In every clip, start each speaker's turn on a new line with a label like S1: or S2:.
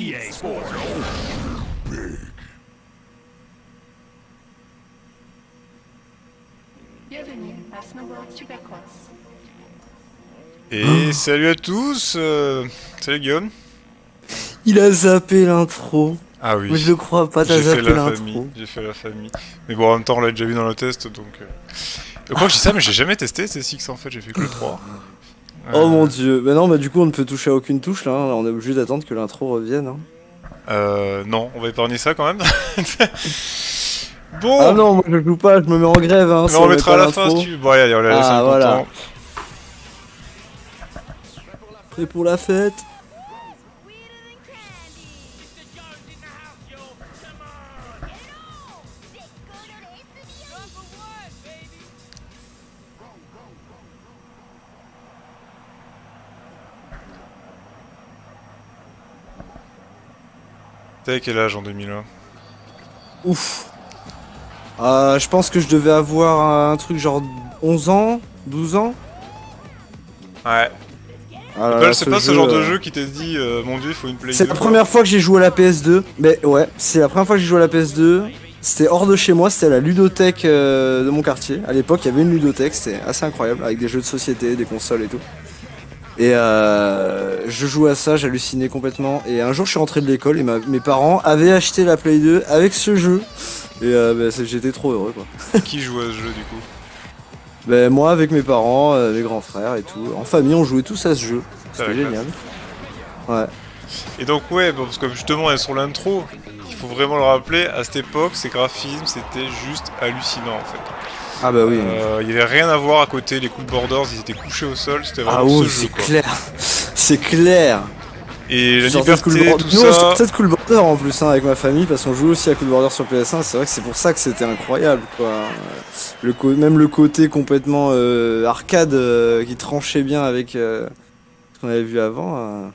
S1: EA Sports.
S2: Bienvenue à Snowboard Supercross.
S3: Et salut à tous euh, Salut Guillaume
S4: Il a zappé l'intro.
S3: Ah oui,
S4: Mais je le crois pas, t'as
S3: j'ai fait
S4: zappé
S3: la famille,
S4: l'intro.
S3: j'ai fait la famille. Mais bon, en même temps, on l'a déjà vu dans le test, donc... Euh... Je crois que je dis ça, mais j'ai jamais testé C6 en fait, j'ai fait que le 3.
S4: Oh mon dieu. Mais non, bah du coup on ne peut toucher à aucune touche là. hein. On est obligé d'attendre que l'intro revienne. hein.
S3: Euh... Non, on va épargner ça quand même. bon
S4: Ah non, moi je joue pas, je me mets en grève. Hein,
S3: Mais
S4: si
S3: on
S4: met
S3: remettra
S4: pas
S3: à la fin
S4: l'intro.
S3: si tu... Bon allez, on la laisse
S4: Ah,
S3: un peu
S4: voilà.
S3: temps.
S4: Prêt pour la fête
S3: T'avais quel âge en 2001
S4: Ouf. Euh, je pense que je devais avoir un truc genre 11 ans, 12 ans.
S3: Ouais.
S4: Ah
S3: c'est pas ce genre de
S4: euh,
S3: jeu qui t'a dit, euh, mon dieu, il faut une Play
S4: C'est
S3: 2,
S4: la première fois que j'ai joué à la PS2. Mais ouais, c'est la première fois que j'ai joué à la PS2. C'était hors de chez moi, c'était à la ludothèque de mon quartier. À l'époque, il y avait une ludothèque, c'était assez incroyable, avec des jeux de société, des consoles et tout. Et euh, je jouais à ça, j'hallucinais complètement. Et un jour, je suis rentré de l'école et ma- mes parents avaient acheté la Play 2 avec ce jeu. Et euh, bah, j'étais trop heureux quoi.
S3: Qui joue à ce jeu du coup?
S4: Ben, moi, avec mes parents, euh, mes grands frères et tout. En famille, on jouait tous à ce jeu. C'était
S3: va,
S4: génial. Ouais.
S3: Et donc ouais, parce que justement sur l'intro, il faut vraiment le rappeler, à cette époque, ces graphismes c'était juste hallucinant en fait.
S4: Ah bah oui.
S3: Euh, Il y avait rien à voir à côté, les cool borders ils étaient couchés au sol, c'était
S4: ah
S3: vraiment
S4: oui,
S3: ce jeu
S4: c'est clair. C'est clair.
S3: Et la
S4: Cool
S3: liberté,
S4: Border-
S3: tout
S4: Nous, on
S3: ça...
S4: sortait de Cool Border en plus hein, avec ma famille parce qu'on jouait aussi à Cool Border sur PS1. C'est vrai que c'est pour ça que c'était incroyable quoi. Le même le côté complètement euh, arcade euh, qui tranchait bien avec euh, ce qu'on avait vu avant.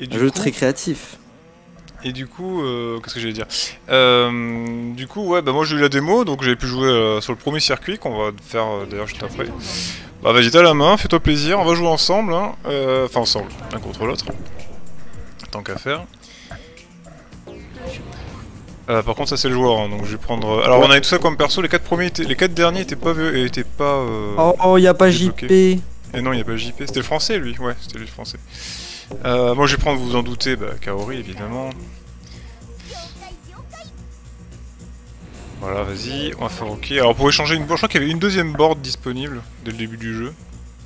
S3: Et
S4: un
S3: du
S4: jeu
S3: coup,
S4: très créatif.
S3: et du coup euh, qu'est-ce que j'allais dire? Euh, Du coup ouais, bah moi j'ai eu la démo, donc j'ai pu jouer euh, sur le premier circuit qu'on va faire d'ailleurs juste après. Bah vas-y t'as la main, fais-toi plaisir, on va jouer ensemble, hein. Euh, enfin ensemble, l'un contre l'autre. Tant qu'à faire. Euh, par contre ça c'est le joueur, hein, donc je vais prendre... Alors on avait tout ça comme perso, les quatre premiers étaient... les derniers étaient pas... étaient pas euh,
S4: Oh, oh, y a pas. JP.
S3: Et non, il n'y a pas JP. C'était le français, lui. Ouais, c'était lui le français. Euh, moi, je vais prendre, vous vous en doutez, bah, Kaori, évidemment. Voilà, vas-y, on va faire OK. Alors, pour échanger une board, je crois qu'il y avait une deuxième board disponible dès le début du jeu.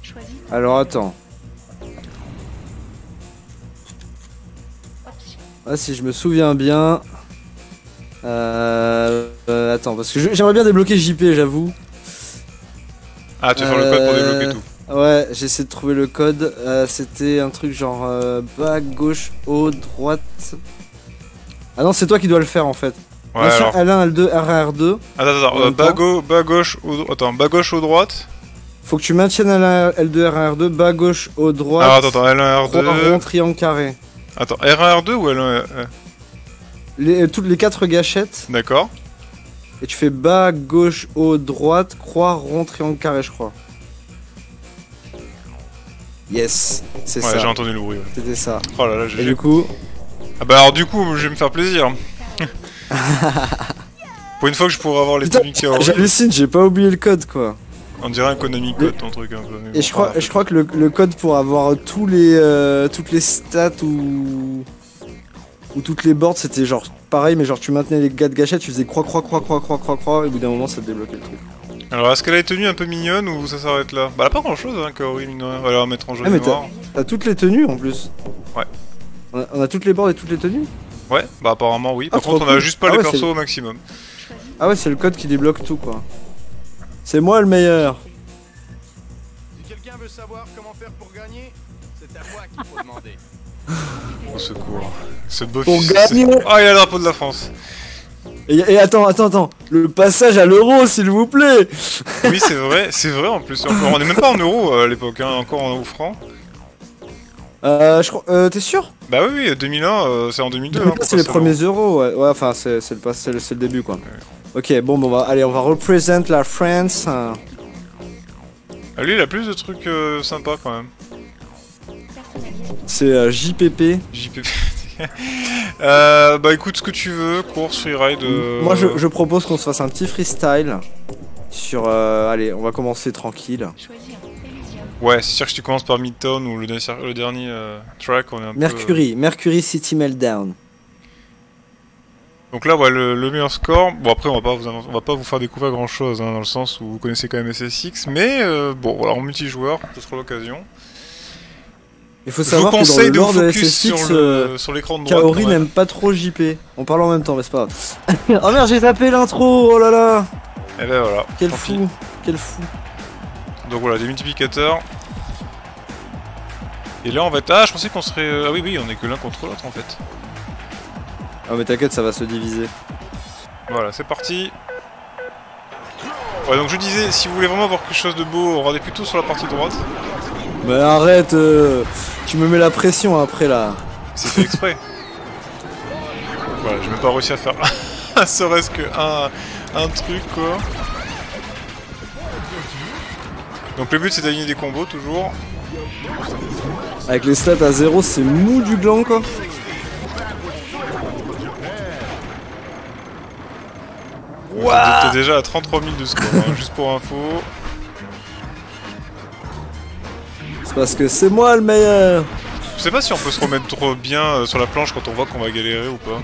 S2: Choisis
S4: Alors attends. Ah, si je me souviens bien. Euh, euh, attends, parce que je- j'aimerais bien débloquer JP, j'avoue.
S3: Ah, tu vas faire le code pour
S4: Euh,
S3: débloquer tout.
S4: Ouais, j'essaie de trouver le code. Euh, C'était un truc genre euh, bas, gauche, haut, droite. Ah non, c'est toi qui dois le faire en fait.
S3: Ouais,
S4: Bien sûr,
S3: alors.
S4: L1, L2, R1, R2.
S3: Attends, attends,
S4: en
S3: euh, bas, gauche, au... dro- attends, bas gauche au droite?
S4: Faut que tu maintiennes L1, L2, R1, R2, bas, gauche, haut, droite.
S3: Alors, attends, attends, L1,
S4: croix, rond,
S3: R2.
S4: triangle, carré.
S3: Attends, R1, R2 ou L1, euh,
S4: Les, toutes les quatre gâchettes.
S3: D'accord.
S4: Et tu fais bas, gauche, haut, droite, croix, rond, triangle, carré, je crois. Yes, c'est
S3: Ouais, j'ai
S4: ça.
S3: entendu le bruit. ouais.
S4: C'était ça.
S3: Oh là là,
S4: Et
S3: j'ai.
S4: du coup,
S3: Ah bah alors du coup, je vais me faire plaisir. Pour une fois que je pourrais avoir les tenues Kaori,
S4: j'hallucine, j'ai pas oublié le code quoi.
S3: on dirait un Konami code ton truc un peu. mais
S4: Et
S3: bon,
S4: je crois, je crois que le, le code pour avoir tous les, euh, toutes les stats ou, ou toutes les boards, c'était genre pareil, mais genre tu maintenais les gars de gâchette, tu faisais croix, croix, croix, croix, croix, croix, croix, et au bout d'un moment ça te débloquait le truc.
S3: Alors est-ce qu'elle a des tenues un peu mignonnes ou ça s'arrête là? Bah elle a pas grand chose hein, Kaori mine de rien. On va la remettre en jaune
S4: Ah, mais. T'as toutes les tenues en plus.
S3: Ouais.
S4: On a, on a toutes les boards et toutes les tenues?
S3: Ouais, bah apparemment oui. Par
S4: Ah, trop
S3: contre on a
S4: cool.
S3: juste pas
S4: Ah
S3: les
S4: ouais,
S3: persos
S4: c'est-
S3: au maximum.
S4: Ah ouais, c'est le code qui débloque tout quoi. C'est moi le meilleur.
S5: Si quelqu'un veut savoir comment faire pour gagner, c'est à moi qu'il faut demander.
S3: Au secours. Ce beau
S4: Pour
S3: fils-
S4: gagner
S3: Ah il y a le drapeau de la France.
S4: Et, et attends, attends, attends, le passage à l'euro s'il vous plaît
S3: Oui c'est vrai, c'est vrai en plus. On on est même pas en euros euh, à l'époque, hein, encore en francs.
S4: Euh, je crois, euh, t'es sûr?
S3: Bah oui oui, 2001 euh, c'est en 2002. hein,
S4: C'est les premiers euros, ouais. Ouais, enfin, c'est c'est le, le, c'est le début, quoi. Ok, bon, bon, bah, allez, on va représenter la France. hein.
S3: Ah, lui il a plus de trucs euh, sympas quand même.
S4: C'est euh, JPP.
S3: JP. Euh, bah écoute ce que tu veux, course, freeride. Euh...
S4: Moi, je, je propose qu'on se fasse un petit freestyle sur. euh, allez, on va commencer tranquille.
S3: Ouais, c'est sûr que si tu commences par Midtown ou le, dernier- le dernier euh, track, on est un peu...
S4: Mercury, Mercury City Meltdown.
S3: Donc là, ouais, le, le meilleur score. Bon, après, on va pas vous, on va pas vous faire découvrir grand chose, dans le sens où vous connaissez quand même SSX, mais euh, bon, voilà, en multijoueur, ce sera l'occasion.
S4: Il faut
S3: Je vous
S4: savoir que dans
S3: conseille
S4: le
S3: de
S4: de
S3: focus
S4: SSX,
S3: sur
S4: euh,
S3: l'écran de droite.
S4: Kaori n'aime pas trop JP. On parle en même temps, mais c'est pas grave. oh merde, j'ai tapé l'intro, oh là là
S3: Et ben voilà.
S4: Quel
S3: pis.
S4: fou, quel fou.
S3: Donc voilà, des multiplicateurs. Et là, on va être. Ah, je pensais qu'on serait. euh, Ah oui, oui, on est que l'un contre l'autre en fait.
S4: Ah mais t'inquiète, ça va se diviser.
S3: Voilà, c'est parti. Ouais, donc je disais, si vous voulez vraiment voir quelque chose de beau, regardez plutôt sur la partie droite.
S4: Mais arrête, euh, tu me mets la pression après là.
S3: C'est fait exprès. voilà, j'ai même pas réussi à faire serait-ce que un, un truc quoi. Donc le but c'est d'aligner des combos toujours.
S4: Avec les stats à zéro, c'est mou du gland quoi.
S3: Ouah T'es déjà à 33 000 de score, hein, juste pour info.
S4: C'est parce que c'est moi le meilleur.
S3: Je sais pas si on peut se remettre trop bien euh, sur la planche quand on voit qu'on va galérer ou pas.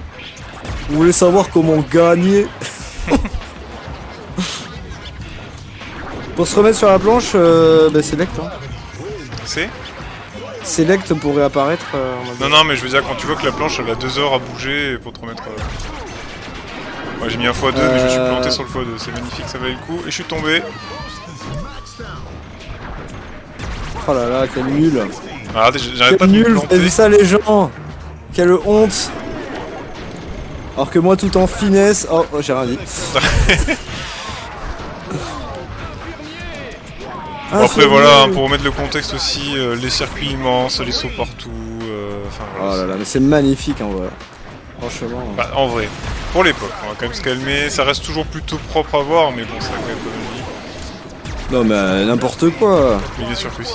S4: Vous voulez savoir comment gagner? Pour se remettre sur la planche, euh, bah, select. Hein.
S3: C'est
S4: Select pourrait apparaître. euh,
S3: Non, non, mais je veux dire, quand tu vois que la planche elle a 2 heures à bouger pour te remettre. euh, Moi j'ai mis un x2, mais je me suis planté sur le x2, c'est magnifique, ça valait le coup. Et je suis tombé.
S4: Oh là là, quel nul.
S3: Ah, j'arrête pas de
S4: nul, vu ça les gens Quelle honte Alors que moi tout en finesse... Oh, oh, j'ai rien dit.
S3: Bon, après voilà, hein, pour remettre le contexte aussi, euh, les circuits immenses, les sauts partout, euh, enfin
S4: Oh là là, mais c'est magnifique en vrai. Franchement.
S3: Bah, en vrai, pour l'époque, on va quand même se calmer, ça reste toujours plutôt propre à voir, mais bon, ça a quand même pas.
S4: Non mais euh, n'importe quoi.
S3: Mais bien sûr que si.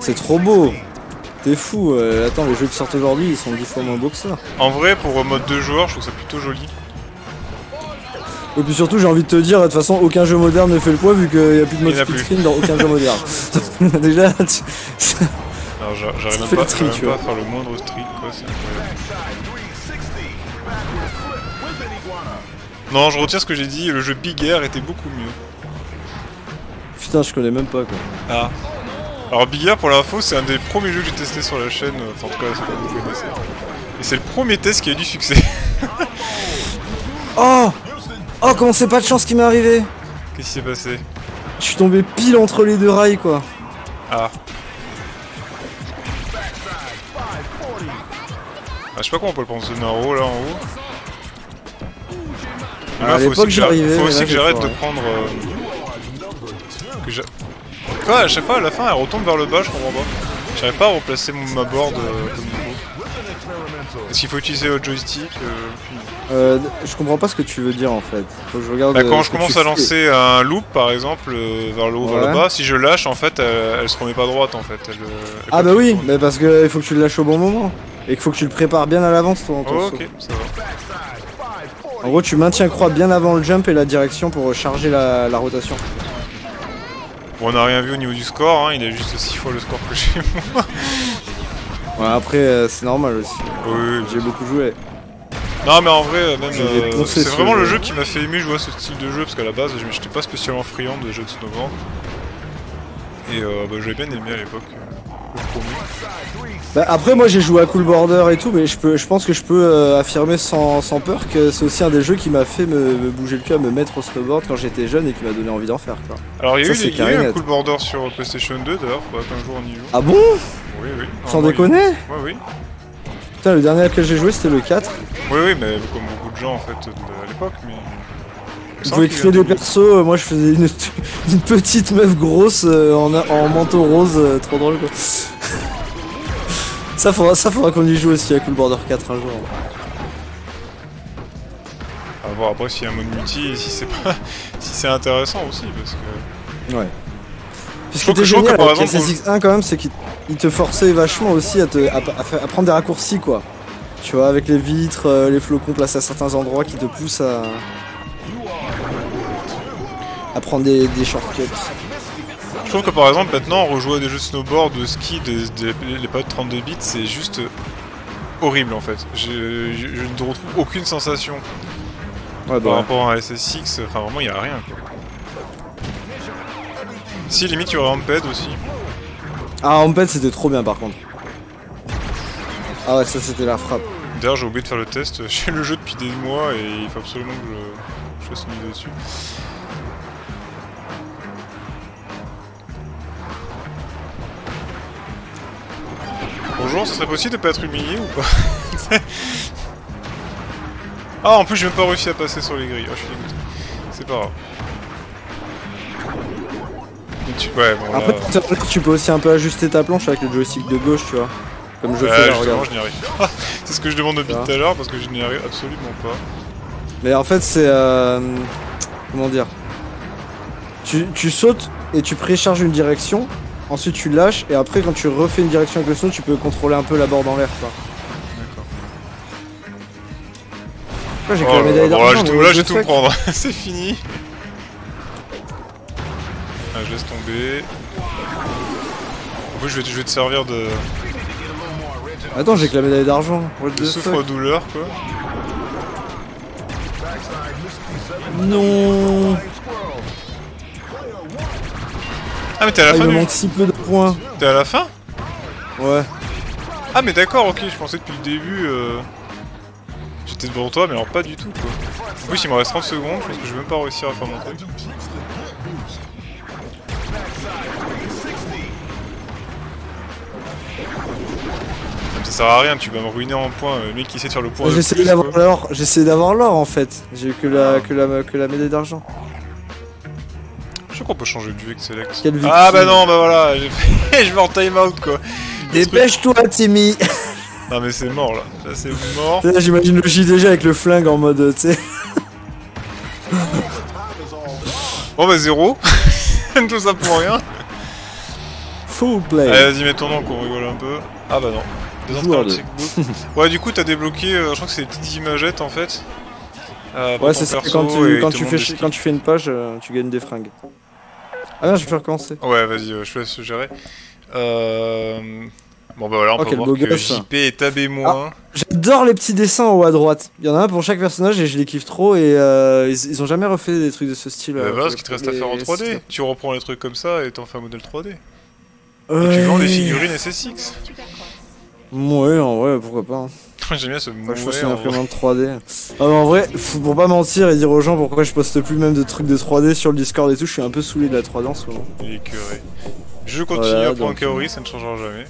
S4: C'est trop beau. T'es fou. euh, attends, les jeux qui sortent aujourd'hui, ils sont dix fois moins beaux que ça.
S3: En vrai, pour mode 2 joueurs, je trouve ça plutôt joli.
S4: Et puis surtout, j'ai envie de te dire, de toute façon, aucun jeu moderne ne fait le poids vu qu'il n'y a plus de mode split screen dans aucun jeu moderne. Déjà, tu-
S3: Alors j'a- j'arrive même pas,
S4: tri,
S3: pas à faire le moindre streak, quoi, c'est incroyable. Non, je retire ce que j'ai dit, le jeu Big Air était beaucoup mieux.
S4: putain, je connais même pas quoi.
S3: Ah. Alors Big Air, pour l'info, c'est un des premiers jeux que j'ai testé sur la chaîne, euh, enfin en tout cas, c'est pas vous connaissez. Et c'est le premier test qui a eu du succès.
S4: Oh Oh, comment c'est pas de chance qui m'est arrivé
S3: Qu'est-ce qui s'est passé
S4: Je suis tombé pile entre les deux rails quoi.
S3: Ah. Ah, je sais pas comment on peut le prendre ce Naro là en haut. Mais là,
S4: à
S3: faut
S4: l'époque,
S3: aussi que faut aussi que j'arrête de prendre. euh, Que Quoi, à chaque fois à la fin elle retombe vers le bas, je comprends pas. J'arrive pas à replacer mon, ma board euh, comme il faut. Est-ce qu'il faut utiliser le joystick euh,
S4: Euh, je comprends pas ce que tu veux dire en fait. Faut que je regarde.
S3: Bah,
S4: euh,
S3: quand je commence à lancer un loop par exemple euh, vers le haut, vers le bas, si je lâche en fait elle, elle se remet pas droite en fait. Elle, euh, elle
S4: Ah bah oui, mais parce que il faut que tu le lâches au bon moment. Et qu'il faut que tu le prépares bien à l'avance ton
S3: tourner. Oh, ça va.
S4: En gros, tu maintiens croix bien avant le jump et la direction pour charger la, la rotation.
S3: Bon, on n'a rien vu au niveau du score, hein, il a juste 6 fois le score que j'ai moi.
S4: Ouais, après, euh, c'est normal aussi.
S3: Oui,
S4: J'ai beaucoup joué.
S3: Non mais en vrai, même euh, c'est
S4: ce
S3: vraiment le
S4: jeu.
S3: qui m'a fait aimer jouer à ce style de jeu parce qu'à la base je j'étais pas spécialement friand de jeux de snowboard. Et euh, bah, j'avais bien aimé à l'époque euh.
S4: Bah, après, moi j'ai joué à Cool Border et tout, mais je, peux, je pense que je peux euh, affirmer sans, sans peur que c'est aussi un des jeux qui m'a fait me, me bouger le cul à me mettre au snowboard quand j'étais jeune et qui m'a donné envie d'en faire. Quoi.
S3: Alors il y a
S4: Ça,
S3: eu, y a eu un cool border sur PlayStation 2 d'ailleurs, faudrait qu'un jour on y joue.
S4: Ah bon?
S3: Oui, oui.
S4: Sans déconner?
S3: Ouais, oui.
S4: Putain, le dernier auquel j'ai joué c'était le 4.
S3: Oui, oui, mais comme beaucoup de gens en fait de- à l'époque, mais.
S4: Vous pouvez créer des persos, euh, moi je faisais une, une petite meuf grosse euh, en, en manteau rose, euh, trop drôle quoi. ça faudra, ça faudra qu'on y joue aussi à Cool Border 4 un jour.
S3: À voir après s'il y a un mode multi et si c'est pas. si c'est intéressant aussi parce que.
S4: Ouais. Puis ce
S3: Je
S4: qui
S3: trouve
S4: était
S3: que-
S4: génial
S3: que, par
S4: avec
S3: exemple,
S4: SSX1 quand même, c'est qu'il il te forçait vachement aussi à, te, à, à faire- à prendre des raccourcis quoi. Tu vois, avec les vitres, euh, les flocons placés à certains endroits qui te poussent à. à prendre des, des shortcuts.
S3: Je trouve que par exemple maintenant rejouer à des jeux de snowboard, de ski, des, des, les pas de 32 bits, c'est juste horrible en fait. Je, je- je ne retrouve aucune sensation
S4: Ouais,
S3: par
S4: bah.
S3: rapport à un SSX, enfin vraiment il n'y a rien quoi. Si limite il y aurait Amped aussi.
S4: Ah, Amped c'était trop bien par contre. Ah ouais, ça c'était la frappe.
S3: D'ailleurs j'ai oublié de faire le test, j'ai le jeu depuis des mois et il faut absolument que je, je fasse une vidéo dessus. Bonjour, ce serait possible de pas être humilié ou pas Ah en plus j'ai même pas réussi à passer sur les grilles, oh, je suis dégoûté. C'est pas grave. Tu- Ouais bon
S4: Après,
S3: là...
S4: tu peux aussi un peu ajuster ta planche avec le joystick de gauche, tu vois. Comme je fais là,
S3: justement,
S4: regarde.
S3: je n'y arrive pas. C'est ce que je demande
S4: Ça va.
S3: tout à l'heure parce que je n'y arrive absolument pas.
S4: Mais en fait, c'est. Euh, comment dire? Tu, tu sautes et tu précharges une direction, ensuite tu lâches, et après, quand tu refais une direction avec le snow, tu peux contrôler un peu la bord dans l'air, quoi.
S3: D'accord.
S4: Pourquoi j'ai que
S3: Oh
S4: la
S3: là
S4: médaille
S3: là, bon, là,
S4: d'argent
S3: j'ai tout, tout prendre. C'est fini. Ah, je laisse tomber. En plus, je vais, je vais te servir de,
S4: Attends, j'ai que la médaille d'argent. The fuck
S3: souffre-douleur, quoi.
S4: Non
S3: Ah, mais t'es à la
S4: Ah, il
S3: fin
S4: me
S3: du...
S4: manque si peu de points.
S3: T'es à la fin
S4: Ouais.
S3: Ah, mais d'accord, ok, je pensais depuis le début... Euh... J'étais devant toi, mais alors pas du tout, quoi. En plus, il me reste 30 secondes, je pense que je vais même pas réussir à faire mon truc. Sert à rien, tu vas me ruiner en point, le mec qui essaie de faire le point
S4: J'essaie d'avoir l'or. J'essaie d'avoir l'or en fait. J'ai eu que la, que la, que la médaille d'argent.
S3: Je crois qu'on peut changer de vue avec Select.
S4: Vue
S3: Ah bah non, bah voilà, je vais en time out quoi.
S4: Dépêche-toi, Timmy
S3: Non mais c'est mort là, là c'est mort.
S4: Là, J'imagine le JDG avec le flingue en mode, tu sais.
S3: Bon bah zéro. Tout ça pour rien.
S4: Full play.
S3: Allez vas-y mets ton nom qu'on rigole un peu. Ah bah non.
S4: Joueur
S3: 245 boots. Ouais du coup t'as débloqué, euh, je crois que c'est des petites imagettes en fait. Euh,
S4: ouais, c'est ça. Quand tu, quand, tu fais, quand tu fais une page, euh, tu gagnes des fringues. Ah non, je vais faire recommencer.
S3: Ouais vas-y, euh, je te laisse gérer. Euh... Bon bah voilà, on
S4: Oh,
S3: peut voir
S4: beau
S3: que
S4: gosse. Ah.
S3: JP est moins.
S4: J'adore les petits dessins en haut à droite. Il y en a un pour chaque personnage et je les kiffe trop. Et euh, ils, ils ont jamais refait des trucs de ce style.
S3: Bah voilà ce qui te reste à faire en
S4: les
S3: 3D.
S4: systèmes.
S3: Tu reprends les trucs comme ça et t'en fais un modèle 3D. Et tu vends des figurines SSX.
S4: Ouais, en vrai, pourquoi pas. hein.
S3: J'aime bien ce
S4: que je fasse une imprimante 3D. Ah, mais en vrai, faut- pour pas mentir et dire aux gens pourquoi je poste plus même de trucs de 3D sur le Discord et tout, je suis un peu saoulé de la 3D en ce moment.
S3: Il est écœuré. Je continue
S4: Voilà,
S3: à prendre Kaori, ça ne changera jamais.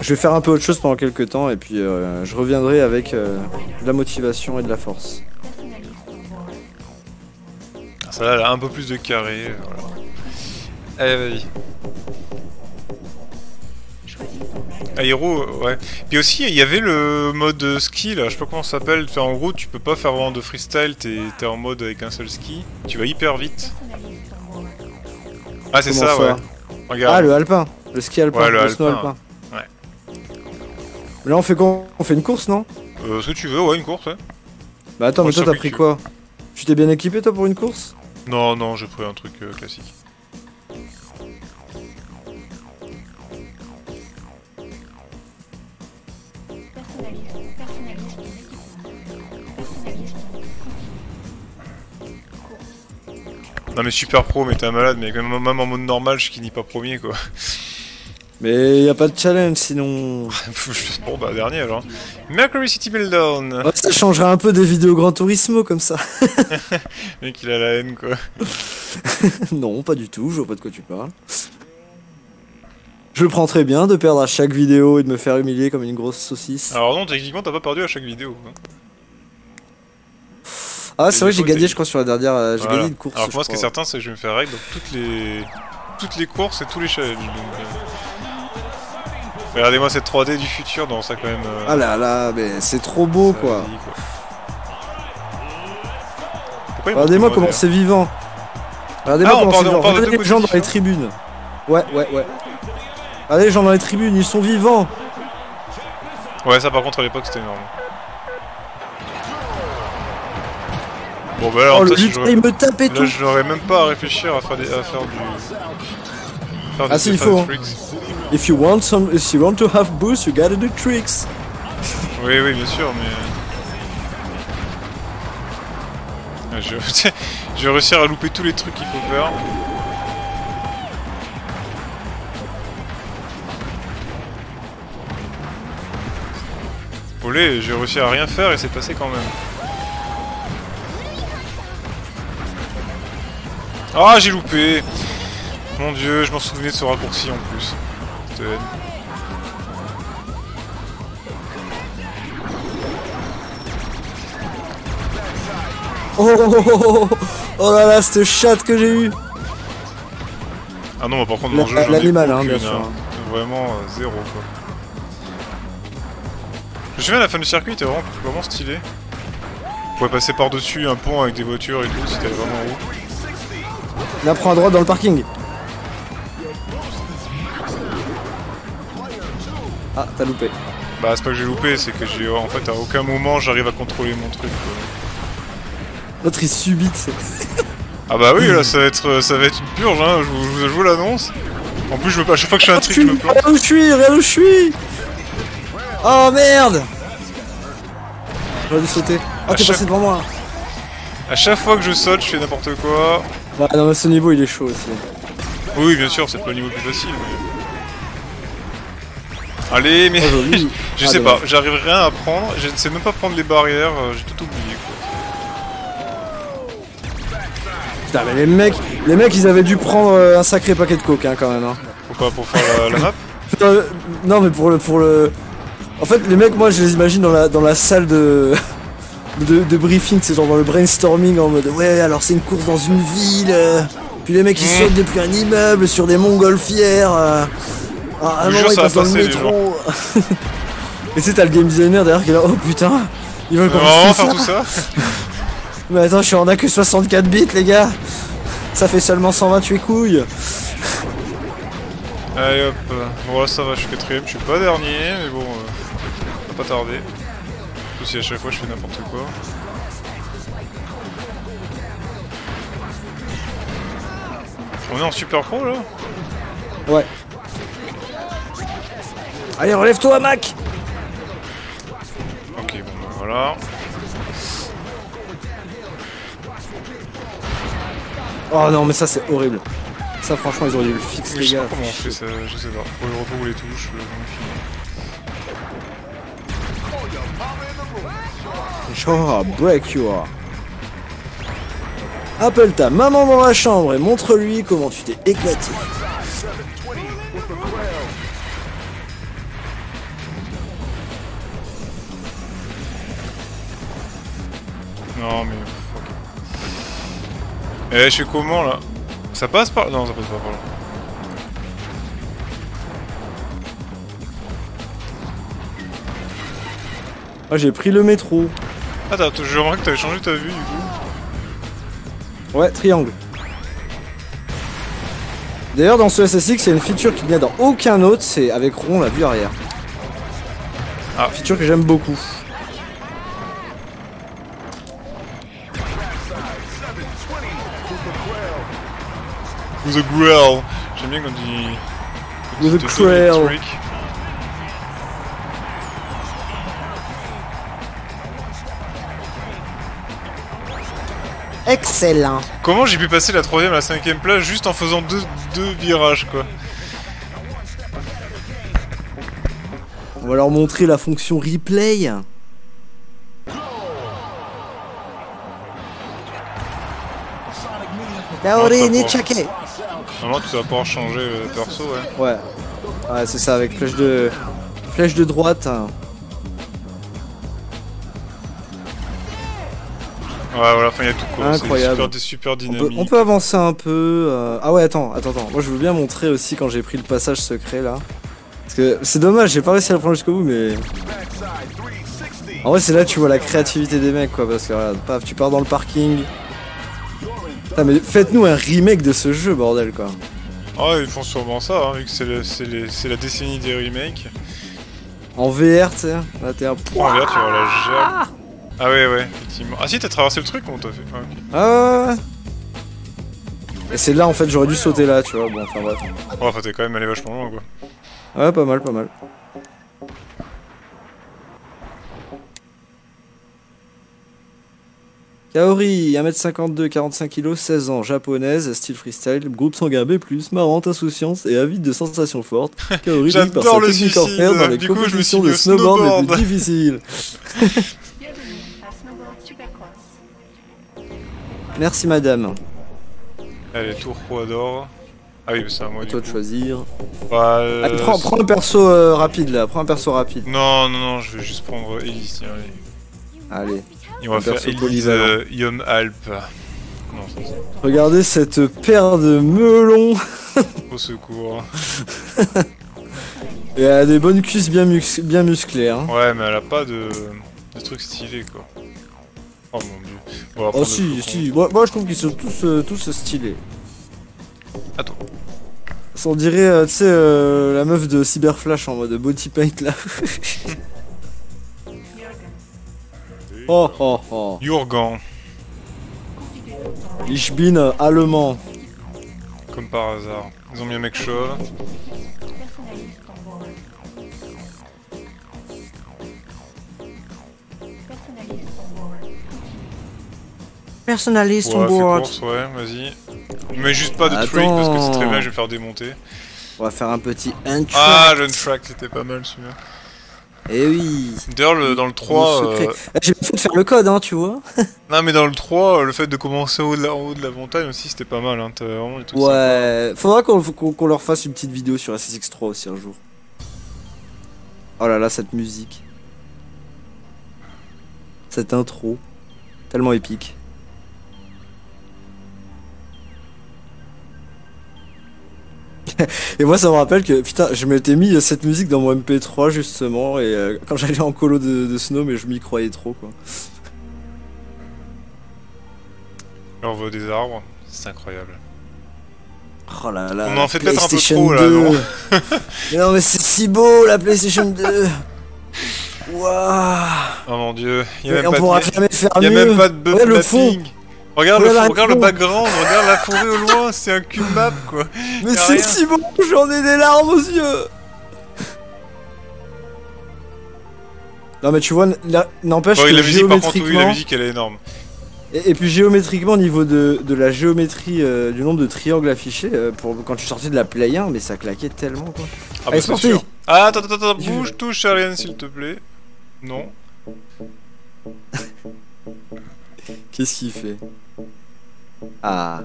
S4: Je vais faire un peu autre chose pendant quelques temps et puis euh, je reviendrai avec euh, de la motivation et de la force.
S3: Ça là, elle a un peu plus de carré, euh, voilà. Allez, vas-y. Aéro, ouais. Puis aussi, il y avait le mode ski, là, je sais pas comment ça s'appelle. Enfin, en gros, tu peux pas faire vraiment de freestyle, t'es en mode avec un seul ski. Tu vas hyper vite. Ah, c'est ça,
S4: ça
S3: ouais. Regarde.
S4: Ah, le alpin, le ski alpin,
S3: Ouais, le
S4: le, snow
S3: alpin,
S4: alpin.
S3: ouais.
S4: Mais là, on fait quoi? On fait une course, non?
S3: Euh, ce que tu veux, ouais, une course, ouais.
S4: Bah attends, mais toi, t'as pris quoi? Tu t'es bien équipé, toi, pour une course?
S3: Non, non, j'ai pris un truc euh, classique. Non, mais super pro, mais t'es un malade, mais même, même en mode normal, je finis pas premier, quoi.
S4: Mais y a pas de challenge sinon.
S3: bon, bah, dernier alors. Mercury City Meltdown.
S4: Ça changerait un peu des vidéos Gran Turismo comme ça.
S3: Mec, il a la haine, quoi.
S4: non, pas du tout, je vois pas de quoi tu parles. Je le prends très bien de perdre à chaque vidéo et de me faire humilier comme une grosse saucisse.
S3: Alors non, techniquement, t'as pas perdu à chaque vidéo. hein.
S4: Ah, c'est vrai, j'ai gagné, je crois, sur la dernière. euh, J'ai
S3: Voilà.
S4: gagné une course.
S3: Alors moi, ce qui est certain, c'est que je vais me faire règle dans toutes les... toutes les courses et tous les challenges. euh. Regardez-moi cette 3D du futur dans ça, quand même. euh,
S4: Ah là là, mais c'est trop beau quoi. Regardez-moi comment c'est vivant. Regardez-moi
S3: Ah,
S4: comment c'est vivant. Regardez les gens dans les tribunes. Ouais, ouais, ouais. Regardez les gens dans les tribunes, ils sont vivants.
S3: Ouais, ça par contre, à l'époque, c'était énorme. Bon bah là, en
S4: Oh, le il me tapait
S3: là
S4: tout.
S3: je n'aurais même pas à réfléchir à faire, des, à faire du... Faire
S4: Ah si, il faut, hein. If you want some, if you want to have boost, you gotta do tricks.
S3: Oui, oui, bien sûr, mais... Ah, Je... je vais réussir à louper tous les trucs qu'il faut faire. Olé, j'ai réussi à rien faire et c'est passé quand même. Ah, j'ai loupé Mon dieu, je m'en souvenais de ce raccourci en plus.
S4: Oh, oh, oh, oh, oh, oh là là, cette chatte que j'ai eue.
S3: Ah non, bah, par contre, mon jeu,
S4: l'animal, hein, bien sûr.
S3: Vraiment euh, zéro, quoi. Je me souviens, la fin du circuit était vraiment, vraiment stylé. On pouvait passer par-dessus un pont avec des voitures et tout, c'était vraiment haut.
S4: Là, prends à droite dans le parking. Ah, t'as loupé.
S3: Bah, c'est pas que j'ai loupé, c'est que j'ai en fait à aucun moment j'arrive à contrôler mon truc.
S4: L'autre, il subite.
S3: Ah bah oui, là ça va être, ça va être une purge, hein, je vous, je vous l'annonce. En plus, je me, à chaque fois que je fais un trick, je me plante.
S4: Regarde où je suis, regarde où je suis. Oh merde. J'aurais dû sauter. Oh, t'es
S3: chaque-
S4: passé devant moi.
S3: À chaque fois que je saute, je fais n'importe quoi.
S4: Ouais, non, mais ce niveau, il est chaud aussi.
S3: Oui, bien sûr, c'est pas le niveau le plus facile. mais- Allez, mais
S4: Oh, joli.
S3: je
S4: Ah,
S3: sais
S4: dommage.
S3: pas, j'arrive rien à prendre, je ne sais même pas prendre les barrières, euh, j'ai tout oublié quoi.
S4: Putain, mais les mecs, les mecs, ils avaient dû prendre euh, un sacré paquet de coke, hein, quand même. Hein.
S3: Pourquoi Pour faire la, la map
S4: Euh, non, mais pour le, pour le. En fait, les mecs, moi, je les imagine dans la, dans la salle de. De, de briefing, c'est genre dans le brainstorming en mode ouais alors c'est une course dans une ville, euh, puis les mecs ils
S3: Mmh.
S4: sautent depuis un immeuble sur des montgolfières, euh, ah, à un moment ils passent dans le métro. Et c'est t'as le game designer derrière qui est là, oh putain, ils veulent
S3: On
S4: qu'on fasse
S3: faire tout ça
S4: Mais attends, je suis en a que 64 bits les gars, ça fait seulement 128 couilles.
S3: Allez hop, bon là ça va, je suis quatrième, je suis pas dernier, mais bon, euh, ça va pas tarder. Si à chaque fois je fais n'importe quoi. On est en super pro là
S4: Ouais. Allez, relève-toi, Mac
S3: Ok, bon bah voilà.
S4: Oh non, mais ça c'est horrible. Ça, franchement, ils auraient dû le fixer, les
S3: je sais
S4: gars.
S3: pas comment on fait ça, je sais pas. Faut que je retrouve les touches. le bon film.
S4: Genre, break you are. Appelle ta maman dans la chambre et montre-lui comment tu t'es éclaté.
S3: Non mais. Eh, je fais comment là? Ça passe par. Non, ça passe pas par là.
S4: Ah, j'ai pris le métro.
S3: Attends, attends, j'ai remarqué que t'avais changé ta vue du coup.
S4: Ouais, triangle. D'ailleurs, dans ce SSX, il y a une feature qu'il n'y a dans aucun autre, c'est avec rond la vue arrière.
S3: Ah.
S4: Feature que j'aime beaucoup.
S3: The Grill J'aime bien quand il.
S4: With
S3: il
S4: the Excellent.
S3: Comment j'ai pu passer la troisième à la cinquième place juste en faisant deux, deux virages quoi
S4: On va leur montrer la fonction replay. Taori
S3: ni
S4: Nichake.
S3: Normalement tu vas pouvoir changer euh, perso ouais.
S4: Ouais. Ouais, c'est ça, avec flèche de. Flèche de droite. hein.
S3: Ouais voilà, enfin il y a tout quoi.
S4: Incroyable.
S3: Super, super
S4: On peut,
S3: dynamique.
S4: on peut avancer un peu. euh, Ah ouais, attends, attends, attends. Moi, je veux bien montrer aussi quand j'ai pris le passage secret là. Parce que c'est dommage, j'ai pas réussi à le prendre jusqu'au bout, mais. En vrai, c'est là que tu vois la créativité des mecs quoi. Parce que regarde, paf, tu pars dans le parking. Putain, mais faites-nous un remake de ce jeu, bordel quoi.
S3: Ah ils font sûrement ça, hein, vu que c'est la décennie des remakes.
S4: En VR, tu sais. Là, t'es un.
S3: Oh, regarde, tu vois la gerbe. Ah ouais, ouais, effectivement. Ah si, t'as traversé le truc, comment t'as fait Ah.
S4: Ah ouais, ouais. Et c'est là en fait, j'aurais dû sauter là, tu vois. Bon, enfin bref.
S3: Ouais, enfin, t'es quand même allé vachement loin, quoi.
S4: Ouais, pas mal, pas mal. Kaori, 1m52, 45 kg, 16 ans, japonaise, style freestyle, groupe sanguin B+, marrante, insouciance et avide de sensations fortes. Kaori par sa
S3: le
S4: technique
S3: suicide,
S4: pair dans les compétitions de snowboard les plus difficiles. Merci madame.
S3: Allez, tour roi d'or. Ah oui, c'est à moi
S4: À toi de choisir.
S3: Bah, euh,
S4: Allez, prends, prends un perso euh, rapide là, prends un perso rapide.
S3: Non, non, non, je vais juste prendre Elise, tiens, allez.
S4: Allez.
S3: Et on va faire Elise euh, Ion Alp. Non.
S4: Regardez cette paire de melons.
S3: Au secours.
S4: Et elle a des bonnes cuisses bien, mus- bien musclées. Hein.
S3: Ouais, mais elle a pas de, de trucs stylés, quoi. Oh mon dieu.
S4: Oh si, si. Moi, moi, je trouve qu'ils sont tous, euh, tous stylés.
S3: Attends.
S4: On dirait, euh, tu sais, euh, la meuf de Cyberflash en mode body paint là. oh oh oh.
S3: Jurgen,
S4: Ich bin allemand.
S3: comme par hasard. Ils ont mis un mec chauve.
S2: Personnaliste
S3: Ouais, fais course, ouais, vas-y. Mais juste pas de
S4: Attends.
S3: trick parce que c'est très bien, je vais me faire démonter.
S4: On va faire un petit untrack.
S3: Ah, le track, c'était pas mal celui-là.
S4: Eh oui.
S3: D'ailleurs, le- dans le 3,
S4: Le secret.
S3: euh,
S4: Ah, J'ai fait de faire le code, hein, tu vois.
S3: non mais dans le 3, le fait de commencer en haut de la, en haut de la montagne aussi, c'était pas mal, hein. T'avais vraiment des trucs sympas.
S4: Ouais. Faudra qu'on leur fasse une petite vidéo sur SSX3 aussi un jour. Oh là là, cette musique. Cette intro. Tellement épique. et moi ça me rappelle que putain je m'étais mis cette musique dans mon MP3 justement et euh, quand j'allais en colo de, de snow mais je m'y croyais trop quoi.
S3: On voit des arbres, c'est incroyable.
S4: Oh là là.
S3: On en fait peut-être un peu trop, là,
S4: 2.
S3: non
S4: mais non mais c'est si beau la PlayStation 2. Waouh.
S3: Oh mon dieu, y a
S4: Mais
S3: même
S4: on
S3: pas
S4: pourra
S3: de...
S4: jamais faire
S3: Y a
S4: mieux.
S3: même pas de
S4: Ouais, le fond.
S3: Regarde,
S4: Regarde
S3: le, regarde le background, regarde la forêt au loin, c'est un cube map quoi.
S4: Mais c'est si beau, j'en ai des larmes aux yeux. Non mais tu vois, n'empêche
S3: Bon,
S4: que
S3: la musique par contre, oui, la
S4: géométriquement,
S3: musique elle est énorme.
S4: et, et puis géométriquement au niveau de, de la géométrie euh, du nombre de triangles affichés, euh, pour quand tu sortais de la Play 1, mais ça claquait tellement quoi.
S3: Ah
S4: Allez,
S3: bah
S4: c'est.
S3: Ah, attends, attends, attends, bouge, touche Charliane s'il te plaît. Non.
S4: Qu'est-ce qu'il fait? Ah,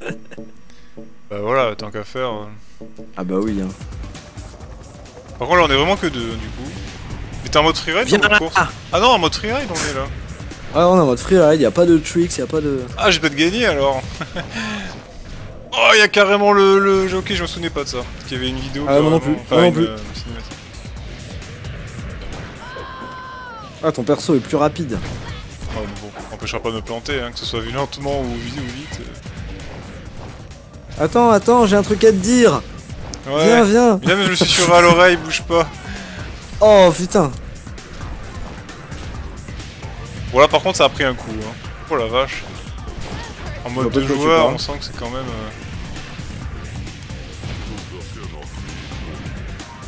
S3: Bah voilà, tant qu'à faire. euh.
S4: ah bah oui. Hein.
S3: Par contre là on est vraiment que deux du coup. Mais t'es en mode freeride la
S4: là.
S3: course? Ah non, en mode freeride on est là.
S4: Ouais, on est en mode freeride, y a pas de tricks, y a pas de.
S3: Ah, j'ai pas de gagner alors. oh, y a carrément le, le jockey, je me souvenais pas de ça. Parce qu'il y avait une vidéo.
S4: Ah, moi non plus,
S3: enfin,
S4: non
S3: une,
S4: plus.
S3: euh.
S4: Ah, ton perso est plus rapide.
S3: Ouais, mais bon, empêchera pas de me planter, hein, que ce soit vu lentement ou vite. Ou vite euh.
S4: Attends, attends, j'ai un truc à te dire.
S3: Ouais.
S4: Viens, viens.
S3: Viens, mais je me suis sur à l'oreille, bouge pas.
S4: Oh putain.
S3: Bon, là par contre, ça a pris un coup. Hein. Oh la vache. En mode
S4: de parles.
S3: on sent que c'est quand même.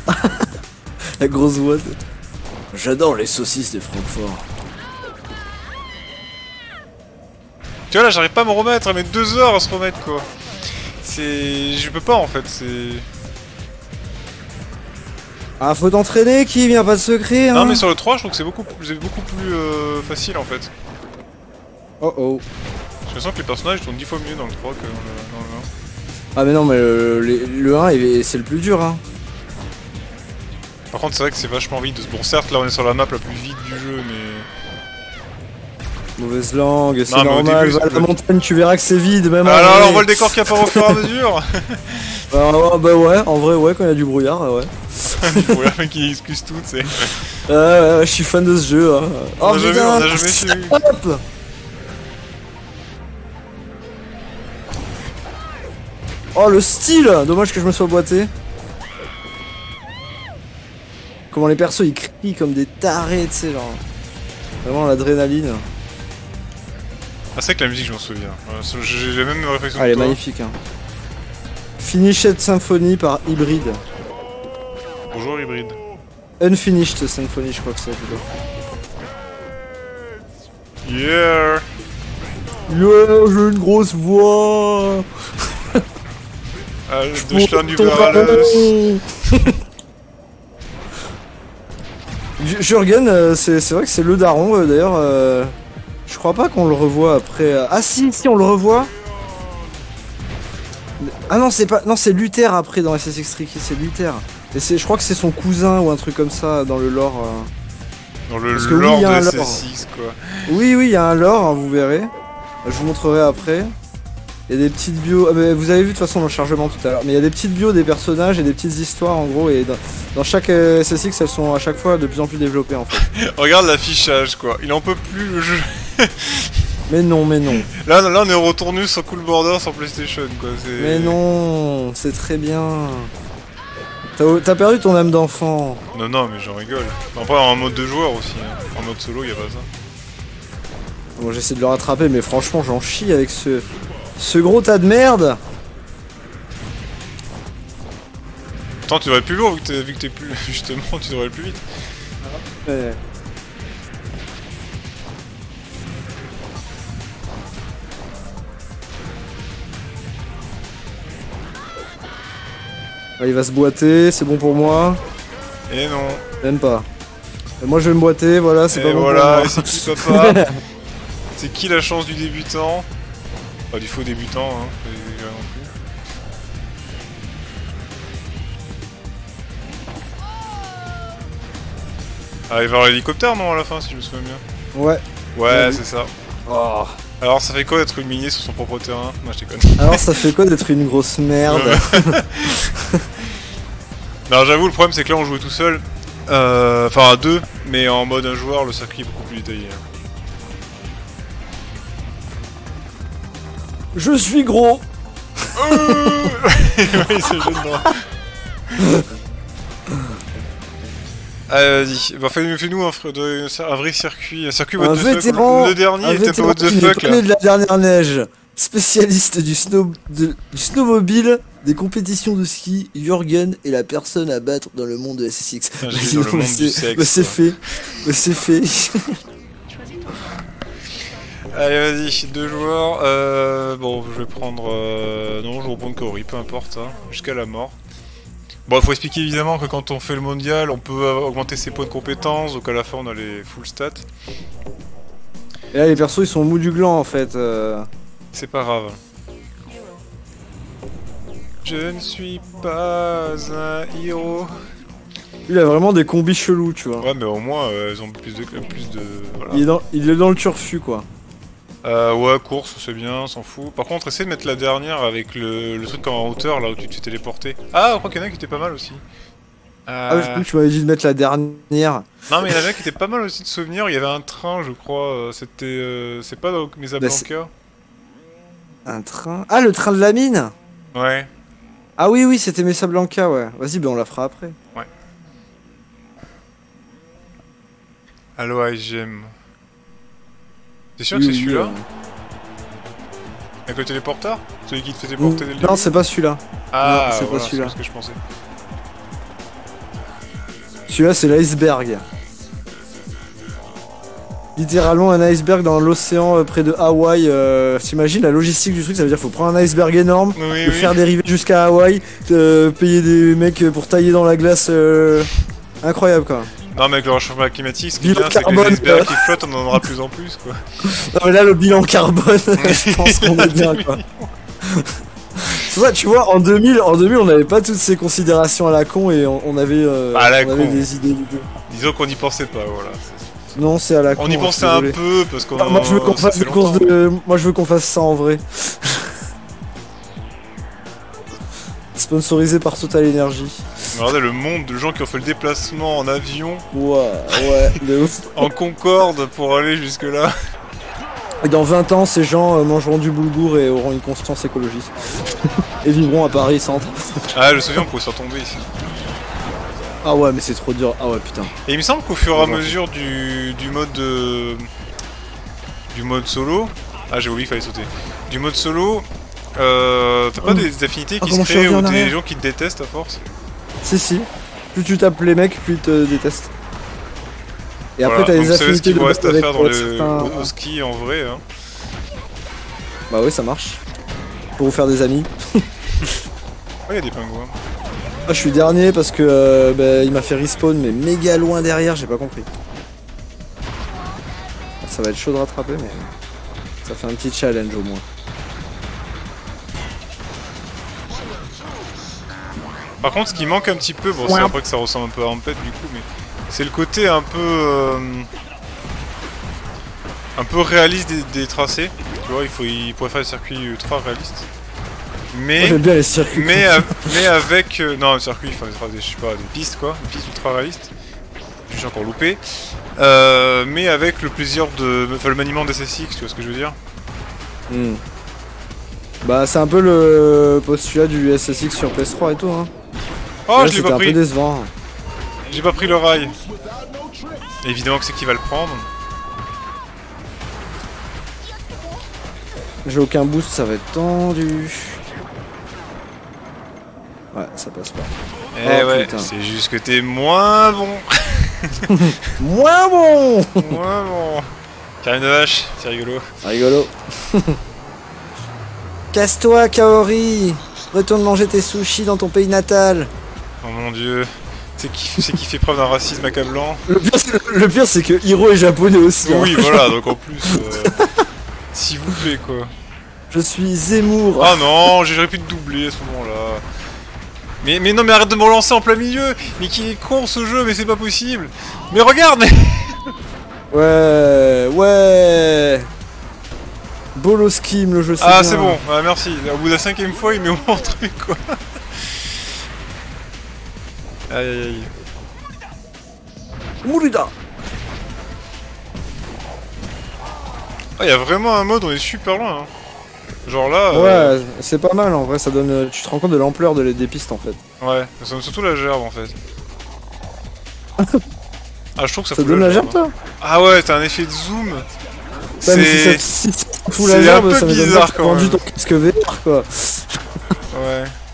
S3: euh,
S4: La grosse voix. de- J'adore les saucisses de Francfort.
S3: Tu vois, là, j'arrive pas à me remettre, met deux heures à se remettre quoi. C'est. Je peux pas en fait, c'est.
S4: Ah, faut t'entraîner, y a pas de secret, hein.
S3: Non, mais sur le 3, je trouve que c'est beaucoup, plus euh, facile en fait.
S4: Oh oh.
S3: Je sens que les personnages tournent 10 fois mieux dans le 3 que dans le, dans le 1.
S4: Ah, mais non, mais le, le- le 1, il est- c'est le plus dur, hein.
S3: Par contre, c'est vrai que c'est vachement vide. Bon, certes, là on est sur la map la plus vide du jeu, mais.
S4: Mauvaise langue, c'est normal.
S3: début,
S4: Va à la montagne, tu verras que c'est vide, même.
S3: Alors,
S4: vrai.
S3: alors, on voit le décor qui apparaît au fur et à mesure
S4: Bah, ouais, bah ouais, en vrai, ouais, quand il y a du brouillard, ouais.
S3: Le mec qui excuse tout, tu sais.
S4: Ouais, ouais, ouais, je suis fan de ce jeu, hein.
S3: On
S4: Oh
S3: jamais- on a jamais su.
S4: Hop Oh le style Dommage que je me sois boité. Comment les persos ils crient comme des tarés, tu sais, genre. Vraiment l'adrénaline.
S3: Ah, c'est que la musique, je m'en souviens. C'est- J'ai la même réflexion
S4: Ah, elle est
S3: que toi.
S4: magnifique. Hein. Finished Symphony par Hybrid.
S3: Bonjour, hybride.
S4: Unfinished Symphony, je crois que c'est plutôt.
S3: Yeah
S4: Yeah, j'ai une grosse voix.
S3: Ah,
S4: Je
S3: Deutschland
S4: ton
S3: über alles.
S4: ballon. J- Jürgen, euh, c'est vrai que c'est le daron euh, d'ailleurs. euh, je crois pas qu'on le revoit après. euh, Ah si, si, on le revoit. Ah non, c'est pas. Non, c'est Luther après dans SSX Tricky, c'est Luther. Et c'est, je crois que c'est son cousin ou un truc comme ça dans le lore. euh.
S3: Dans le
S4: Parce que oui,
S3: lore
S4: il y a un
S3: de
S4: lore.
S3: SS6, quoi.
S4: Oui, oui, il y a un lore, hein, vous verrez. Je vous montrerai après. Il y a des petites bios. ah, vous avez vu de toute façon dans le chargement tout à l'heure. Mais il y a des petites bios des personnages et des petites histoires en gros. Et dans, dans chaque euh, SSX, elles sont à chaque fois de plus en plus développées en fait.
S3: Regarde l'affichage, quoi. Il en peut plus, le jeu.
S4: Mais non, mais non.
S3: Là, là, on est retourné sur Cool Border sur PlayStation, quoi.
S4: Mais non, c'est très bien. T'as perdu ton âme d'enfant.
S3: Non, non, mais j'en rigole. Après, en mode de joueur aussi. hein. En mode solo, y a pas ça.
S4: Bon, j'essaie de le rattraper, mais franchement, j'en chie avec ce, ce gros tas de merde.
S3: Attends, tu devrais être plus lourd vu que t'es, vu que t'es plus. Justement, tu devrais aller plus vite.
S4: Ouais. Il va se boiter, c'est bon pour moi.
S3: Et non.
S4: Même pas. Et moi je vais me boiter, voilà, c'est pas bon
S3: voilà, et
S4: pour
S3: c'est
S4: moi.
S3: papa C'est qui la chance du débutant Pas du faux débutant, hein. c'est-. Ah, il va avoir l'hélicoptère, non, à la fin, si je me souviens bien
S4: Ouais.
S3: Ouais, c'est ça.
S4: Oh.
S3: Alors, ça fait quoi d'être humilié sur son propre terrain Moi, je déconne.
S4: Alors ça fait quoi d'être une grosse merde
S3: Non, j'avoue, le problème, c'est que là, on jouait tout seul. Euh, Enfin, à deux, mais en mode un joueur, le circuit est beaucoup plus détaillé.
S4: Je suis gros
S3: oui, c'est gênant. Allez, vas-y. Bah, fais- fais-nous un, un vrai circuit. Un circuit what
S4: Un
S3: the fuck. Le dernier était what the fuck
S4: né de la dernière neige Spécialiste du, snow, de- du snowmobile, des compétitions de ski, Jürgen est la personne à battre dans le monde de SSX.
S3: Le
S4: Bah, c'est-
S3: sexe,
S4: bah, c'est fait. Bah, c'est fait.
S3: Allez, vas-y, deux joueurs. Euh, bon, je vais prendre. euh, Non, je vais reprendre Kaori, peu importe, hein, jusqu'à la mort. Bon, il faut expliquer évidemment que quand on fait le mondial, on peut augmenter ses points de compétences, donc à la fin on a les full stats.
S4: Et là, les persos, ils sont au mou du gland en fait. euh.
S3: C'est pas grave. Je ne suis pas un héros.
S4: Il a vraiment des combis chelous, tu vois.
S3: Ouais, mais au moins, euh, elles ont plus de. Plus de voilà.
S4: Il, est dans, il est dans le turfu, quoi.
S3: Euh, ouais, course, c'est bien, s'en fout. Par contre, essaie de mettre la dernière avec le, le truc en hauteur, là où tu te fais téléporter. Ah, je crois qu'il y en a qui étaient pas mal aussi. Euh,
S4: Ah, oui, je crois que tu m'avais dit de mettre la dernière.
S3: Non, mais il y en avait qui étaient pas mal aussi de souvenirs. Il y avait un train, je crois. euh, C'était. euh, c'est pas dans Mesa
S4: Bah,
S3: Blanca
S4: Un train. Ah, le train de la mine
S3: Ouais.
S4: Ah oui, oui, c'était Mesa Blanca, ouais. Vas-y, ben on la fera après.
S3: Allo, j'aime. T'es sûr
S4: Oui,
S3: que c'est
S4: oui,
S3: celui-là
S4: euh.
S3: Avec le téléporteur Celui qui te fait téléporter dès le début
S4: Non, c'est pas celui-là.
S3: Ah,
S4: c'est pas celui-là.
S3: ce que je pensais.
S4: Celui-là, c'est l'iceberg. Littéralement un iceberg dans l'océan euh, près de Hawaï. Euh, T'imagines la logistique du truc Ça veut dire faut prendre un iceberg énorme,
S3: Oui,
S4: le faire dériver jusqu'à Hawaï, euh, payer des mecs pour tailler dans la glace. Incroyable quoi.
S3: Non, mais avec le réchauffement climatique, ce qui est bien, c'est que les icebergs
S4: euh.
S3: qui flottent, on en aura plus en plus, quoi.
S4: Non mais là le bilan carbone, je pense qu'on est bien quoi. tu vois, tu vois, en 2000, en 2000, on n'avait pas toutes ces considérations à la con et on, on avait, euh, on avait
S3: con.
S4: des idées du.
S3: Disons qu'on n'y pensait pas, voilà.
S4: Non, c'est à la con.
S3: On y pensait un peu, parce qu'on
S4: Ah, moi je veux qu'on fasse de. Moi je veux qu'on fasse ça en vrai. Sponsorisé par Total Energy.
S3: Regardez le monde de gens qui ont fait le déplacement en avion,
S4: Ouais, ouais, de ouf.
S3: en Concorde, pour aller jusque-là.
S4: Et dans 20 ans, ces gens euh, mangeront du boulgour et auront une constance écologiste. et vivront à Paris centre.
S3: Ah, je me souviens, on pouvait se retomber ici.
S4: Ah ouais, mais c'est trop dur. Ah ouais, putain.
S3: Et il me semble qu'au fur et à mesure du, du mode de, du mode solo, ah j'ai oublié qu'il fallait sauter. Du mode solo, euh, t'as pas
S4: Oh.
S3: des affinités
S4: Ah,
S3: qui
S4: comment
S3: se créent ou des gens qui te détestent à force?
S4: Si, si. Plus tu tapes les mecs, plus ils te détestent. Et après,
S3: Voilà,
S4: t'as les affinités de
S3: reste à
S4: avec
S3: faire dans le,
S4: certains-
S3: au, au ski en vrai. Hein.
S4: Bah ouais, ça marche. Pour vous faire des amis.
S3: Oh, il y a des pingouins.
S4: Ah, je suis dernier parce que euh, bah, il m'a fait respawn, mais méga loin derrière, j'ai pas compris. Ça va être chaud de rattraper, mais ça fait un petit challenge au moins.
S3: Par contre, ce qui manque un petit peu, bon, c'est après que ça ressemble un peu à Rampette du coup, mais c'est le côté un peu. euh, un peu réaliste des, des tracés. Tu vois, il, faut, il pourrait faire des circuits ultra réalistes. Mais.
S4: bien les circuits.
S3: Mais, av- mais avec. euh, non, un circuit, enfin, des, je sais pas, des pistes quoi, des pistes ultra réalistes. Suis encore loupé. Euh, mais avec le plaisir de. Enfin, le maniement des SSX, tu vois ce que je veux dire
S4: Hmm. Bah, c'est un peu le postulat du SSX sur PS3 et tout. Hein.
S3: Oh,
S4: Là,
S3: je l'ai pas pris
S4: décevant.
S3: J'ai pas pris le rail Évidemment que c'est qui va le prendre.
S4: J'ai aucun boost, ça va être tendu. Ouais, ça passe pas.
S3: Eh
S4: Oh,
S3: ouais, c'est juste que t'es moins bon
S4: Moins bon
S3: Moins bon Karine de vache, c'est rigolo.
S4: C'est rigolo. Casse-toi, Kaori Retourne manger tes sushis dans ton pays natal.
S3: Oh mon dieu. C'est qui, qui fait preuve d'un racisme accablant
S4: Le pire, c'est- le pire, c'est que Hiro est japonais aussi. hein.
S3: Oui, voilà, donc en plus... euh, S'il vous plaît, quoi.
S4: Je suis Zemmour.
S3: Ah non, j'aurais pu te doubler à ce moment-là. Mais, mais non, mais arrête de me relancer en plein milieu Mais qu'il est con ce jeu, mais c'est pas possible Mais regarde, mais...
S4: Ouais, ouais. Bolo Skim, le jeu c'est
S3: Ah, c'est bon, ah, merci. Au bout de la cinquième fois, il met au moins un truc, quoi. Aïe, aïe, aïe.
S4: Mourida.
S3: Ah, il y a vraiment un mode, on est super loin. hein. Genre là... euh,
S4: Ouais, c'est pas mal en vrai, ça donne. Tu te rends compte de l'ampleur de, des pistes en fait.
S3: Ouais, ça donne surtout la gerbe en fait. ah, je trouve que ça,
S4: Ça
S3: fout
S4: donne la gerbe
S3: hein.
S4: toi
S3: Ah ouais, t'as un effet de zoom.
S4: Ouais, mais si ça,
S3: C'est.
S4: si ça fout
S3: c'est
S4: la
S3: un
S4: gerbe,
S3: peu
S4: ça
S3: bizarre, quand
S4: vendu
S3: même.
S4: ton casque VR quoi.
S3: Ouais.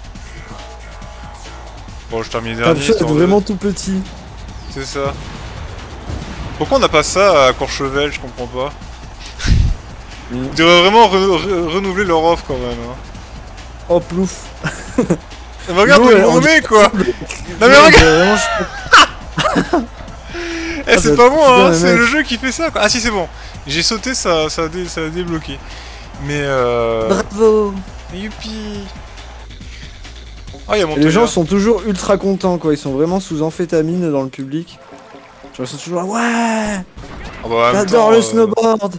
S3: Bon, je termine dernier. de-
S4: vraiment tout petit.
S3: C'est ça. Pourquoi on n'a pas ça à Courchevel Je comprends pas. Ils devraient vraiment re- re- renouveler leur offre quand même. Hein.
S4: Oh plouf.
S3: Mais regarde,
S4: ouais, on
S3: quoi Non mais regarde, eh, c'est pas bon hein,
S4: bien,
S3: c'est
S4: mec.
S3: le jeu qui fait ça quoi. Ah si, c'est bon. J'ai sauté, ça, ça, a dé- ça a débloqué. Mais euh.
S4: Bravo.
S3: Youpi Ah, y a
S4: les gens sont toujours ultra contents quoi, ils sont vraiment sous amphétamine dans le public. Genre ils sont toujours là, ouais
S3: Ah bah,
S4: J'adore le
S3: euh,
S4: snowboard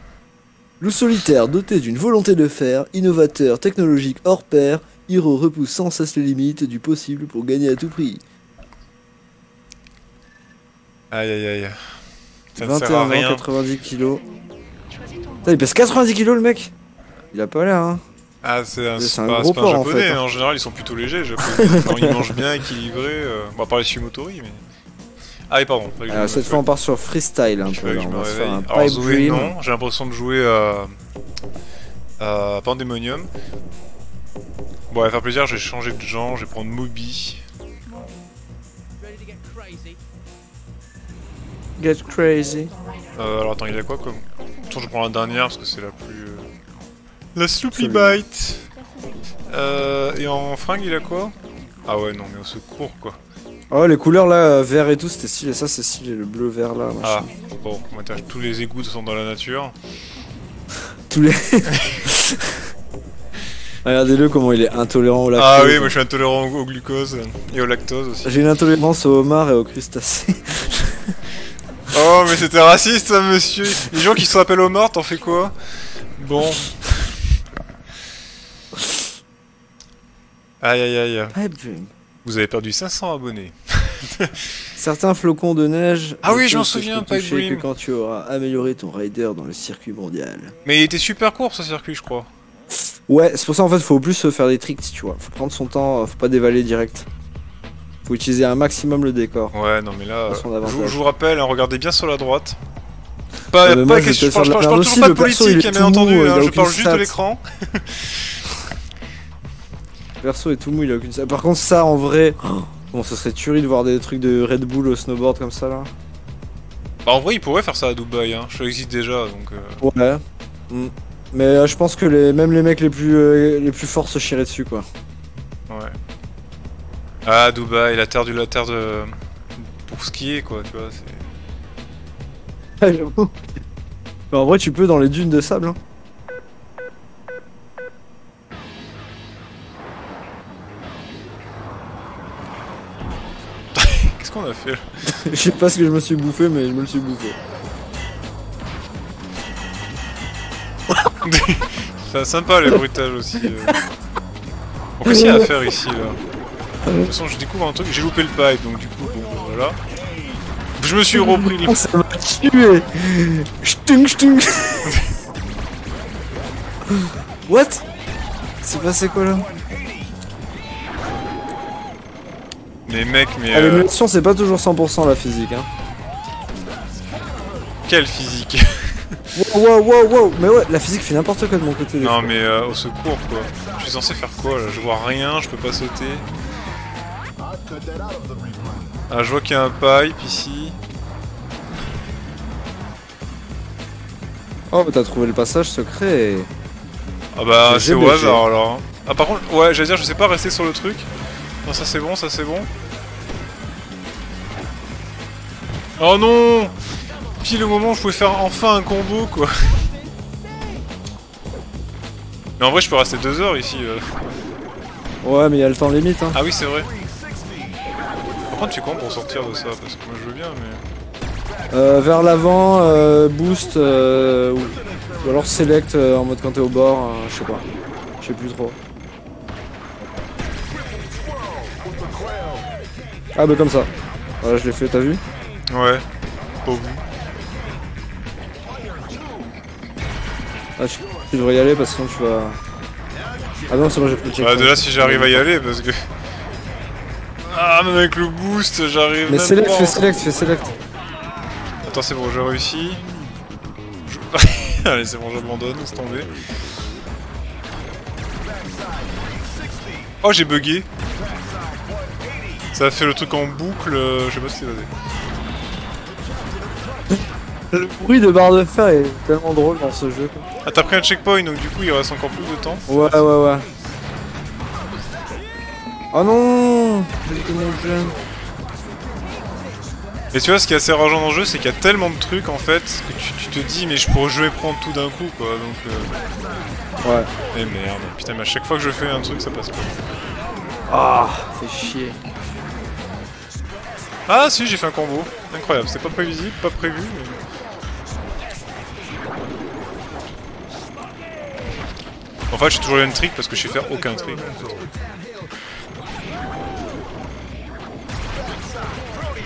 S4: Loup solitaire, doté d'une volonté de faire, innovateur, technologique hors pair, Hiro repousse sans cesse les limites du possible pour gagner à tout prix.
S3: Aïe aïe aïe. Ça ne sert à
S4: 21 ans,
S3: rien.
S4: 90 kilos. Putain, il pèse 90 kilos le mec Il a pas l'air hein.
S3: Ah, c'est un,
S4: C'est un
S3: pas,
S4: gros
S3: un
S4: porc, en
S3: japonais,
S4: fait, hein.
S3: en général ils sont plutôt légers, japonais. Quand ils mangent bien équilibré. Euh... Bon, à part les Sumotori, mais. Ah, oui, pardon. je
S4: Alors,
S3: me-
S4: cette fois on part sur freestyle un
S3: je
S4: peu
S3: fallait
S4: là,
S3: que je
S4: on va se faire un
S3: Alors,
S4: pipe
S3: Zoé,
S4: dream.
S3: non, j'ai l'impression de jouer à. à Pandemonium. Bon, à faire plaisir, j'ai changé de genre, je vais prendre Moby.
S4: Get crazy.
S3: Euh, alors attends, il a quoi comme. Attends, je prends la dernière parce que c'est la plus. La Sloopy. Bite euh, Et en fringue, il a quoi? Ah ouais, non, mais au secours quoi.
S4: Oh les couleurs là, euh, vert et tout, c'était stylé, ça c'est stylé, le bleu vert là,
S3: Ah,
S4: machin.
S3: bon, moi, t'as- tous les égouts sont dans la nature.
S4: Tous les... Regardez-le comment il est intolérant au lactose.
S3: Ah oui, moi je suis intolérant au, au glucose et au lactose aussi.
S4: J'ai une intolérance au homard et aux crustacés.
S3: Oh, mais c'était raciste ça, monsieur Les gens qui se rappellent au mort, t'en fais quoi? Bon. Aïe aïe aïe.
S4: Dream.
S3: Vous avez perdu 500 abonnés.
S4: Certains flocons de neige.
S3: Ah oui,
S4: ne
S3: je m'en
S4: peuvent se
S3: souviens, Pipe Dream.
S4: que quand tu auras amélioré ton rider dans le circuit mondial.
S3: Mais il était super court ce circuit, je crois.
S4: Ouais, c'est pour ça en fait, faut plus se faire des tricks, tu vois. Faut prendre son temps, faut pas dévaler direct. Faut utiliser un maximum le décor.
S3: Ouais, non mais là, je, vous- je vous rappelle, hein, regardez bien sur la droite. Pas,
S4: mais
S3: pas
S4: moi, je
S3: parle, je toujours pas de politique, hein, bien entendu, hein, je parle juste de l'écran.
S4: Le perso est tout mou, il a aucune. Par contre, ça en vrai. Bon, ça serait tuerie de voir des trucs de Red Bull au snowboard comme ça là.
S3: Bah en vrai, il pourrait faire ça à Dubaï, hein. ça existe déjà, donc... euh,
S4: Ouais. Mm. Mais euh, je pense que les... même les mecs les plus, euh, les plus forts se chieraient dessus quoi.
S3: Ouais. Ah, Dubaï, la terre du la terre de... Pour skier, quoi, tu vois, c'est...
S4: En vrai, tu peux dans les dunes de sable. Hein.
S3: Qu'on a fait là
S4: je sais pas ce que je me suis bouffé, mais je me le suis bouffé.
S3: C'est sympa les bruitages aussi. euh. Bon, qu'est-ce qu'il y a à faire ici, là De toute façon, je découvre un truc, j'ai loupé le pipe, donc du coup, bon, voilà. Je me suis repris le...
S4: Oh, ça m'a tué Chtung chtung What? C'est passé quoi là?
S3: Mais mec, mais...
S4: Ah,
S3: euh,
S4: L'émulation, c'est pas toujours 100% la physique. Hein.
S3: Quelle physique?
S4: Wow, wow, wow, wow Mais ouais, la physique fait n'importe quoi de mon côté.
S3: Non
S4: fois.
S3: mais euh, au secours quoi. Je suis censé faire quoi là? Je vois rien, je peux pas sauter. Ah je vois qu'il y a un pipe ici.
S4: Oh, t'as trouvé le passage secret.
S3: Ah bah c'est au hasard alors. hein. Ah par contre, ouais j'allais dire je sais pas rester sur le truc. Non ça c'est bon, ça c'est bon. Oh non Pile au moment où je pouvais faire enfin un combo quoi. Mais en vrai je peux rester deux heures ici. euh.
S4: Ouais, mais il y a le temps limite. Hein.
S3: Ah oui, c'est vrai. Par contre, tu es comment pour sortir de ça? Parce que moi je veux bien, mais.
S4: Euh, vers l'avant, euh, boost, euh, ou, ou alors select euh, en mode quand t'es au bord, euh, je sais pas. Je sais plus trop. Ah bah comme ça. Voilà, je l'ai fait, t'as vu
S3: Ouais. Pas vu.
S4: Ah, tu, tu devrais y aller parce que sinon tu vas... Ah non, c'est bon, j'ai pris le
S3: Bah,
S4: checkpoint.
S3: de là, si j'arrive à y aller, parce que. Ah, même avec le boost, j'arrive.
S4: Mais
S3: même
S4: select,
S3: pas
S4: fais select, fais select.
S3: Attends, c'est bon, j'ai réussi. Je- Allez, c'est bon, j'abandonne, laisse tomber. Oh, j'ai bugué. Ça fait le truc en boucle, euh, je sais pas ce que c'est.
S4: Le bruit de barre de fer est tellement drôle dans ce jeu. quoi.
S3: Ah, t'as pris un checkpoint, donc du coup, il reste encore plus de temps.
S4: Ouais, ouais, ouais. Oh non J'ai mon jeu.
S3: Et tu vois, ce qui est assez rageant dans le jeu, c'est qu'il y a tellement de trucs en fait que tu, tu te dis, mais je pourrais jouer prendre tout d'un coup quoi. Donc, euh...
S4: Ouais.
S3: eh merde, putain, mais à chaque fois que je fais un truc, ça passe pas.
S4: Ah, fait chier.
S3: Ah, si, j'ai fait un combo. Incroyable, c'était pas prévisible, pas prévu, mais. En fait, j'ai toujours eu un trick parce que je sais faire aucun trick.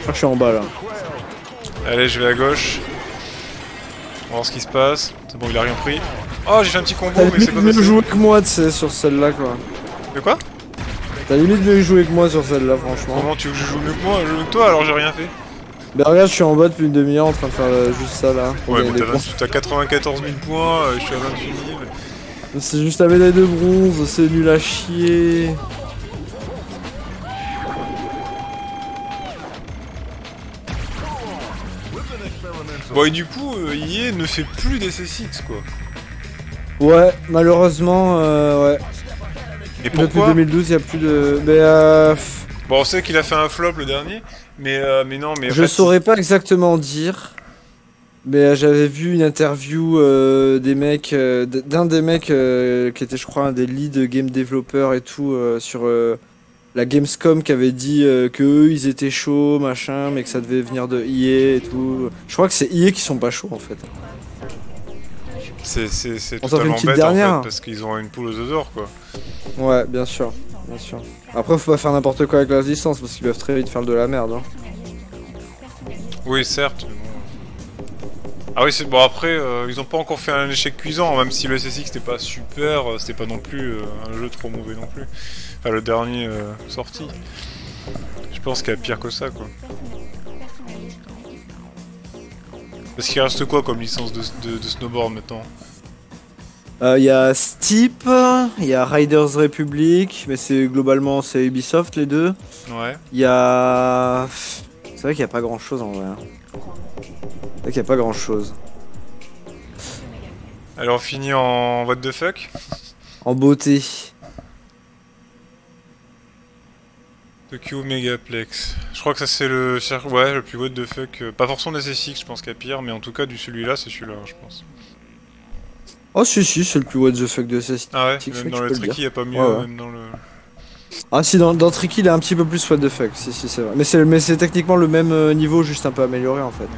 S4: Je suis en bas là.
S3: Allez, je vais à gauche. On va voir ce qui se passe. C'est bon, il a rien pris. Oh, j'ai fait un petit combo, mais c'est pas
S4: mieux
S3: passé.
S4: joué que moi, tu sais, sur celle-là quoi.
S3: De quoi?
S4: T'as limite mieux joué que moi sur celle-là, franchement.
S3: Comment tu veux que je joue mieux que moi Je joue mieux que toi alors j'ai rien fait.
S4: Bah regarde, je suis en bas depuis une demi-heure en train de faire euh, juste ça là.
S3: Ouais, mais t'as
S4: points.
S3: 28 t'as 94 000 points, euh, je suis à 28 000.
S4: C'est juste la médaille de bronze, c'est nul à chier.
S3: Bon, et du coup, euh, EA ne fait plus des C6 quoi.
S4: Ouais, malheureusement, euh, ouais.
S3: Et
S4: Depuis
S3: pourquoi
S4: 2012, il y a plus de. Mais euh, pff,
S3: Bon, on sait qu'il a fait un flop le dernier, mais, euh, mais non, mais
S4: je
S3: fait,
S4: saurais pas exactement dire. Mais euh, j'avais vu une interview euh, des mecs, euh, d'un des mecs euh, qui était, je crois, un des lead game développeurs et tout euh, sur euh, la Gamescom qui avait dit euh, que eux ils étaient chauds, machin, mais que ça devait venir de EA et tout. Je crois que c'est EA qui sont pas chauds en fait.
S3: C'est totalement
S4: petite
S3: bête
S4: dernière.
S3: en fait, parce qu'ils ont une poule aux œufs d'or quoi.
S4: Ouais, bien sûr, bien sûr. Après, faut pas faire n'importe quoi avec la licence parce qu'ils peuvent très vite faire de la merde. hein.
S3: Oui, certes. Ah oui, c'est bon. Après, euh, ils ont pas encore fait un échec cuisant, même si le SSX c'était pas super, euh, c'était pas non plus euh, un jeu trop mauvais non plus. Enfin, le dernier euh, sorti. Je pense qu'il y a pire que ça, quoi. Parce qu'il reste quoi comme licence de, de- de snowboard maintenant
S4: Euh, Il y a Steep, il y a Riders Republic, mais c'est globalement c'est Ubisoft les deux.
S3: Ouais.
S4: Il y a. C'est vrai qu'il n'y a pas grand chose en vrai. hein. C'est vrai qu'il n'y a pas grand chose.
S3: Alors on finit en what the fuck?
S4: En beauté.
S3: Tokyo Megaplex. Je crois que ça c'est le ouais le plus what the fuck. euh, Pas forcément des SSX, je pense a pire, mais en tout cas du celui-là c'est celui-là, je pense.
S4: Oh si si, c'est le plus what the fuck de ces.
S3: Ah ouais. Même dans le tricky, il a pas mieux.
S4: Ouais, ouais.
S3: Même dans le.
S4: Ah si, dans, dans Tricky il est un petit peu plus what the fuck, si si c'est vrai. Mais c'est techniquement le même euh, niveau, juste un peu amélioré en fait.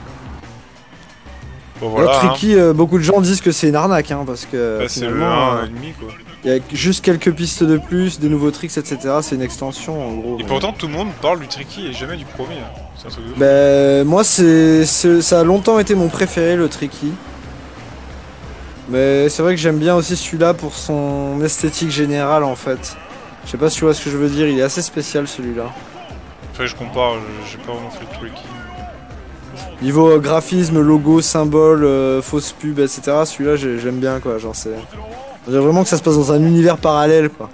S3: Bon
S4: Voilà,
S3: voilà. hein.
S4: Tricky, euh, beaucoup de gens disent que c'est une arnaque, hein, parce que
S3: Bah, c'est le
S4: finalement,
S3: 1
S4: euh,
S3: quoi.
S4: Il y a juste quelques pistes de plus, des nouveaux tricks, etc. C'est une extension en gros.
S3: Et pourtant tout le monde parle du tricky et jamais du premier. hein. C'est un truc de.
S4: Ben moi c'est ça a longtemps été mon préféré le Tricky. Mais c'est vrai que j'aime bien aussi celui-là pour son esthétique générale en fait. Je sais pas si tu vois ce que je veux dire, il est assez spécial celui-là.
S3: Après je compare, j'ai pas vraiment fait le tricky.
S4: Niveau graphisme, logo, symbole, euh, fausse pub, etc. Celui-là j'ai- j'aime bien quoi, genre c'est. On vraiment que ça se passe dans un univers parallèle quoi.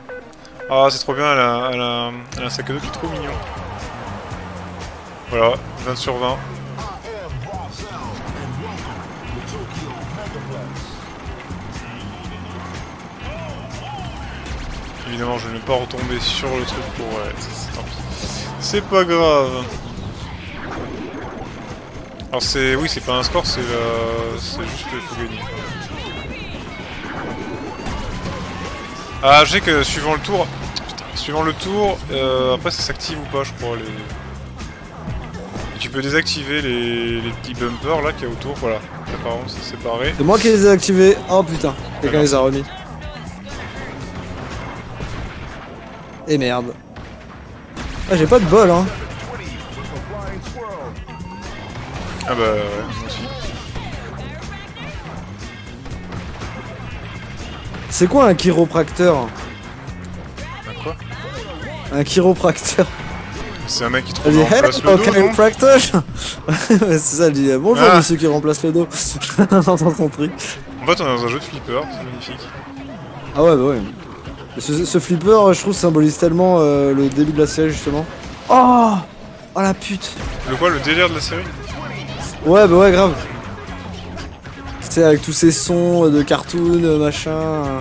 S3: Ah c'est trop bien, elle a, elle a- un sac à dos qui est trop mignon. Voilà, 20 sur 20. Évidemment, je ne vais pas retomber sur le truc pour... C'est- pas grave. Alors c'est... Oui, c'est pas un score, c'est. C'est juste qu'il faut gagner. Ah, je sais que suivant le tour... Putain, suivant le tour, euh, après ça s'active ou pas, je crois, les... Et tu peux désactiver les, les petits bumpers là qu'il y a autour, voilà. Apparemment c'est séparé.
S4: C'est moi qui les ai activés. Oh putain, quelqu'un les a remis. Et merde. Ah j'ai pas de bol hein.
S3: Ah bah ouais,
S4: C'est quoi un chiropracteur
S3: Ah, quoi
S4: Un chiropracteur
S3: C'est un mec qui trouve
S4: dit
S3: en place
S4: Hello
S3: le dos,
S4: C'est ça, elle dit bonjour
S3: Ah.
S4: monsieur qui remplace le dos. J'entends ton truc.
S3: En fait on est dans un jeu de flipper, c'est magnifique.
S4: Ah ouais, bah ouais. Ce flipper, je trouve, symbolise tellement euh, le début de la série justement. Oh Oh la pute
S3: Le quoi, le délire de la série?
S4: Ouais, bah ouais, grave. Avec tous ces sons de cartoon, euh, machin. euh,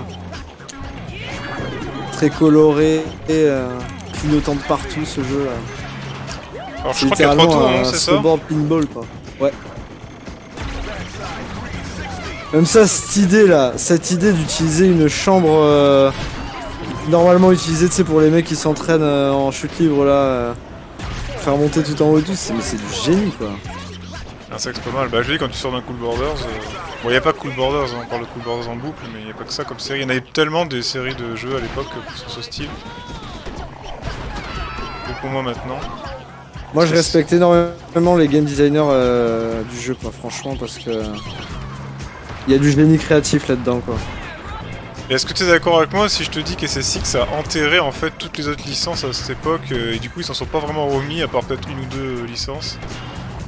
S4: Très coloré et euh, clignotant de partout ce jeu là.
S3: Alors je crois qu'il y a trois tours, c'est ça
S4: pinball quoi. Ouais. Même ça, cette idée là, cette idée d'utiliser une chambre euh, normalement utilisée tu sais, pour les mecs qui s'entraînent euh, en chute libre là, euh, faire monter tout en haut et tout, c'est du génie quoi.
S3: Ah, que c'est pas mal. Bah je dis quand tu sors d'un Cool Borders... euh, Bon, il n'y a pas Cool Borders, hein, on parle de Cool Borders en boucle, mais il n'y a pas que ça comme série. Il y en avait tellement des séries de jeux à l'époque sur ce style. Beaucoup moins maintenant.
S4: Moi je respecte énormément les game designers euh, du jeu quoi, franchement parce que il y a du génie créatif là-dedans quoi.
S3: Est-ce que tu es d'accord avec moi si je te dis que SSX a enterré en fait toutes les autres licences à cette époque euh, et du coup ils s'en sont pas vraiment remis à part peut-être une ou deux licences?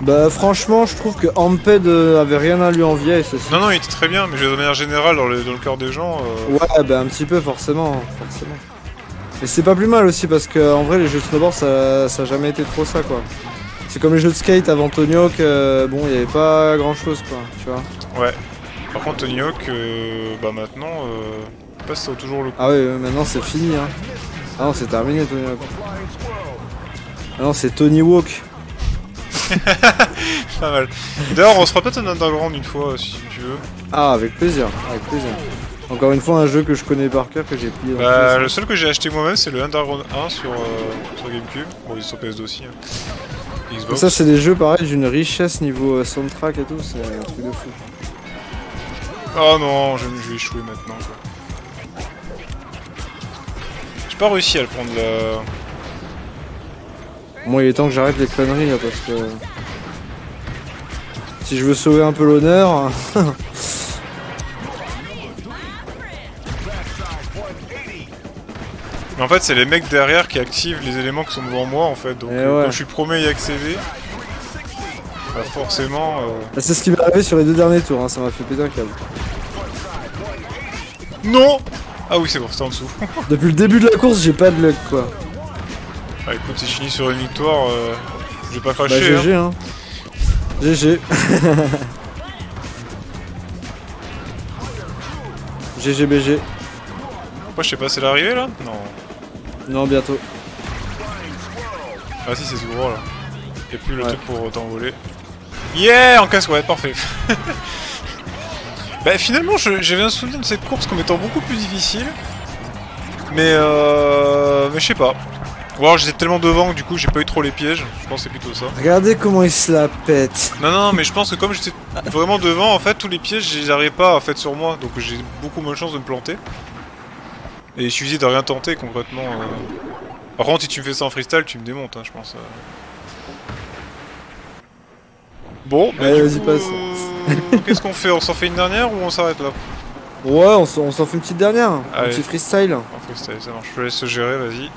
S4: Bah franchement je trouve que Amped euh, avait rien à lui envier et c'est
S3: Non non il était très bien mais de manière générale dans le, dans le cœur des gens euh,
S4: Ouais, bah un petit peu, forcément, forcément. Mais c'est pas plus mal aussi parce que en vrai, les jeux de snowboard, ça, ça a jamais été trop ça, quoi. C'est comme les jeux de skate avant Tony Hawk, euh, bon, il y avait pas grand chose, quoi, tu vois.
S3: Ouais. Par contre Tony Hawk euh, bah maintenant euh, toujours le coup.
S4: Ah ouais, maintenant c'est fini, hein. Ah non, c'est terminé, Tony Hawk. Ah non, c'est Tony Hawk.
S3: Pas mal. D'ailleurs on se fera peut-être un underground une fois si tu veux.
S4: Ah, avec plaisir, avec plaisir. Encore une fois, un jeu que je connais par cœur, que j'ai dans
S3: Bah le seul que j'ai acheté moi-même c'est le Underground 1 sur, euh, sur Gamecube. Bon il est sur PS2 aussi. hein. Xbox.
S4: ça, c'est des jeux, pareil, d'une richesse niveau euh, soundtrack et tout, c'est un truc de fou.
S3: Oh non, je, je vais échouer maintenant quoi. J'ai pas réussi à le prendre là.
S4: Moi, il est temps que j'arrête les conneries là parce que. Si je veux sauver un peu l'honneur.
S3: Mais en fait, c'est les mecs derrière qui activent les éléments qui sont devant moi en fait. Donc,
S4: Eh
S3: euh,
S4: ouais.
S3: comme je suis premier à y accéder, bah forcément. euh,
S4: Bah, c'est ce qui m'est arrivé sur les deux derniers tours, hein, ça m'a fait péter un câble.
S3: Non Ah oui, c'est bon, c'était en dessous.
S4: Depuis le début de la course, j'ai pas de luck quoi.
S3: Écoute, je finis sur une victoire, euh, je vais pas
S4: Bah
S3: cracher. hein.
S4: GG hein. GG. GGBG.
S3: Moi, je sais pas, c'est l'arrivée là? Non.
S4: Non, bientôt.
S3: Ah si, c'est tout gros là. Y'a plus le
S4: Ouais.
S3: truc pour t'envoler. Yeah En casse, ouais, parfait. bah finalement, j'avais un souvenir de cette course comme étant beaucoup plus difficile. Mais euh... Mais je sais pas. Ou alors j'étais tellement devant que du coup j'ai pas eu trop les pièges. Je pense que c'est plutôt ça.
S4: Regardez comment il se la pète.
S3: Non, non, mais je pense que comme j'étais vraiment devant, en fait, tous les pièges, ils arrivaient pas en fait sur moi. Donc j'ai beaucoup moins de chances de me planter. Et il suffisait de rien tenter concrètement. euh. Par contre, si tu me fais ça en freestyle, tu me démontes, hein, je pense. euh. Bon, bah,
S4: Allez, vas-y, passe.
S3: euh, Qu'est-ce qu'on fait? On s'en fait une dernière ou on s'arrête là?
S4: Ouais, on s'en fait une petite dernière. Un petit freestyle.
S3: En freestyle, ça marche. Je te laisse se gérer, vas-y.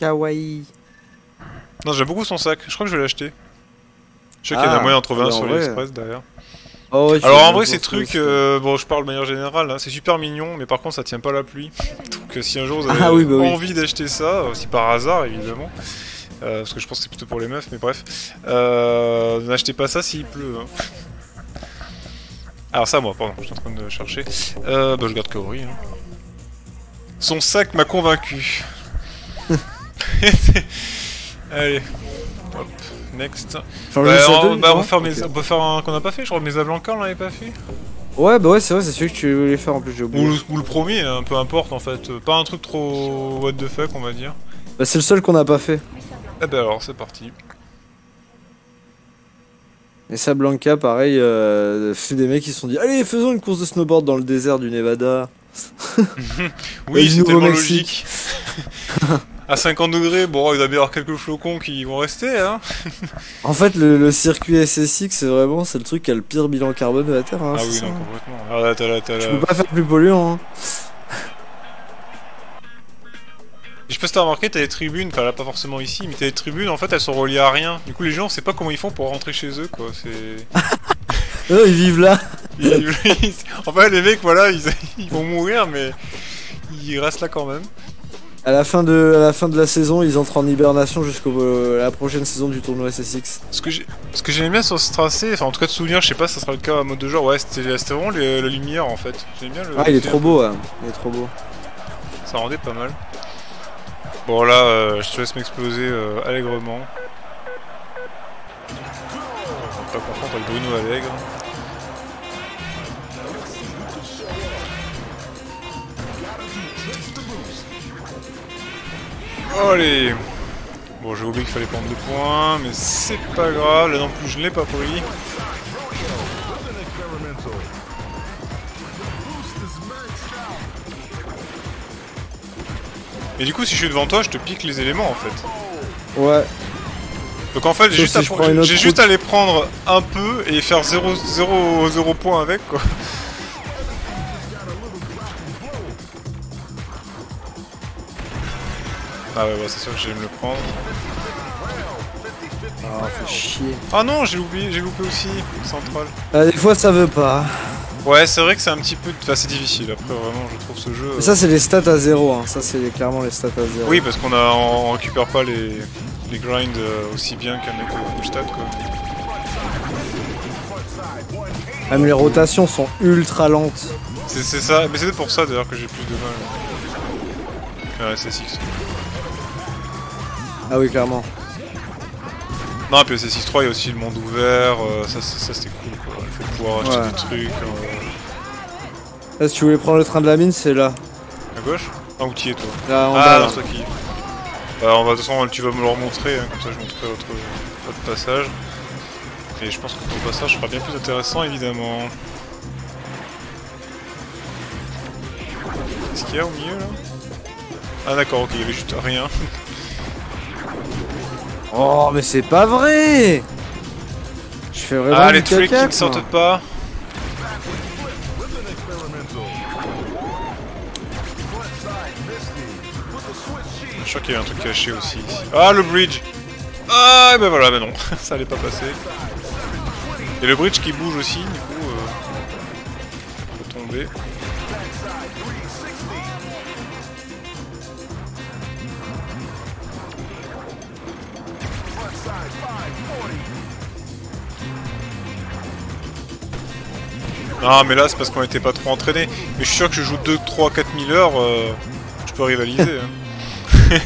S4: Kawaii.
S3: Non, j'aime beaucoup son sac. Je crois que je vais l'acheter. Je sais qu'il y en
S4: Ah,
S3: a moyen d'en trouver
S4: bah,
S3: un sur l'Express derrière.
S4: Oh, ouais, tu
S3: Alors en vrai ces
S4: ce
S3: trucs,
S4: aussi.
S3: euh, bon je parle de manière générale, hein, c'est super mignon, mais par contre ça tient pas la pluie. Donc euh, si un jour vous avez
S4: Ah oui, bah oui.
S3: envie d'acheter ça, euh, si par hasard évidemment, euh, parce que je pense que c'est plutôt pour les meufs, mais bref, euh, n'achetez pas ça s'il pleut. hein. Alors ça moi, pardon, je suis en train de chercher. Euh, bah je garde Kaori. Hein. Son sac m'a convaincu. Allez, hop, next. Bah, on,
S4: salle,
S3: bah, on
S4: non
S3: va faire, mes,
S4: Ok.
S3: on peut faire un qu'on n'a pas fait, je crois Mesa Blanca on l'avait pas fait.
S4: Ouais, bah ouais, c'est vrai, c'est celui que tu voulais faire en plus, j'ai
S3: Ou
S4: oublié.
S3: le, ou le premier, hein, peu importe en fait. Euh, Pas un truc trop what the fuck, on va dire.
S4: Bah, c'est le seul qu'on n'a pas fait.
S3: Eh ben alors, c'est parti.
S4: Et ça, Blanca, pareil, euh, c'est des mecs qui se sont dit Allez, faisons une course de snowboard dans le désert du Nevada.
S3: Oui, c'est tellement
S4: Mexique.
S3: logique. à 50 degrés, bon, il doit bien y avoir quelques flocons qui vont rester, hein.
S4: En fait, le, le circuit SSX, c'est vraiment c'est le truc qui a le pire bilan carbone de la Terre. hein,
S3: ah oui,
S4: ça,
S3: non,
S4: hein.
S3: complètement. Ah là, là.
S4: peux pas faire plus polluant. Hein.
S3: Je sais pas si t'as remarqué, t'as les tribunes, enfin là, pas forcément ici, mais t'as les tribunes, en fait, elles sont reliées à rien. Du coup, les gens, on sait pas comment ils font pour rentrer chez eux, quoi. C'est.
S4: Eux, ils vivent là.
S3: Ils- ils- en fait, les mecs, voilà, ils, ils vont mourir, mais ils restent là quand même.
S4: À la fin de, à la, fin de la saison, ils entrent en hibernation jusqu'à la prochaine saison du tournoi SSX.
S3: Ce que j'aimais bien sur ce tracé, enfin en tout cas de souvenir, je sais pas si ça sera le cas à mode de genre, ouais, c'était vraiment les- la lumière en fait. Bien le.
S4: Ah, il est trop beau, ouais. il est trop beau.
S3: Ça rendait pas mal. Bon là, euh, je te laisse m'exploser euh, allègrement. Pas confondre avec Bruno Allègre. Allez Bon, j'ai oublié qu'il fallait prendre deux points, mais c'est pas grave, là non plus je l'ai pas pris. Et du coup, si je suis devant toi, je te pique les éléments en fait.
S4: Ouais.
S3: Donc en fait, j'ai juste,
S4: si
S3: à, juste à les prendre un peu et faire 0, 0, 0 points avec quoi. Ah ouais, ouais c'est sûr que j'allais me le prendre.
S4: Ah, fait chier.
S3: Ah non, j'ai oublié, j'ai loupé aussi, central.
S4: Ah, des fois, ça veut pas.
S3: Ouais, c'est vrai que c'est un petit peu... Enfin, c'est difficile, après vraiment, je trouve ce jeu...
S4: Mais ça, c'est les stats à zéro. Hein. Ça, c'est clairement les stats à zéro.
S3: Oui, parce qu'on a, on récupère pas les, les grinds euh, aussi bien qu'un mec au full stat quoi.
S4: Même les rotations sont ultra lentes.
S3: C'est c'est ça, mais c'est pour ça d'ailleurs que j'ai plus de mal. qu'un SSX.
S4: Ah oui, clairement.
S3: Non, et puis SSX 3, il y a aussi le monde ouvert, euh, ça, ça c'était cool quoi. Fait de pouvoir acheter
S4: Ouais.
S3: des trucs euh,
S4: Là, si tu voulais prendre le train de la mine, c'est là.
S3: à gauche? Ah, où t'y es toi?
S4: Là, en
S3: Ah,
S4: bas.
S3: toi qui. Bah, on va, de toute façon, tu vas me le remontrer, hein, comme ça je montrerai votre, votre passage. Et je pense que ton passage sera bien plus intéressant, évidemment. Qu'est-ce qu'il y a au milieu là? Ah, d'accord, ok, il y avait juste rien.
S4: Oh, mais c'est pas vrai Je fais vraiment
S3: Ah, les tricks qui ne sortent pas. Je sûr qu'il y avait un truc caché aussi ici. Ah, le bridge Ah, ben voilà, ben non, ça allait pas passer. Et le bridge qui bouge aussi, du coup, euh, peut tomber. Ah mais là c'est parce qu'on était pas trop entraîné. Mais je suis sûr que je joue 2, 3, 4 000 heures, euh, je peux rivaliser. hein.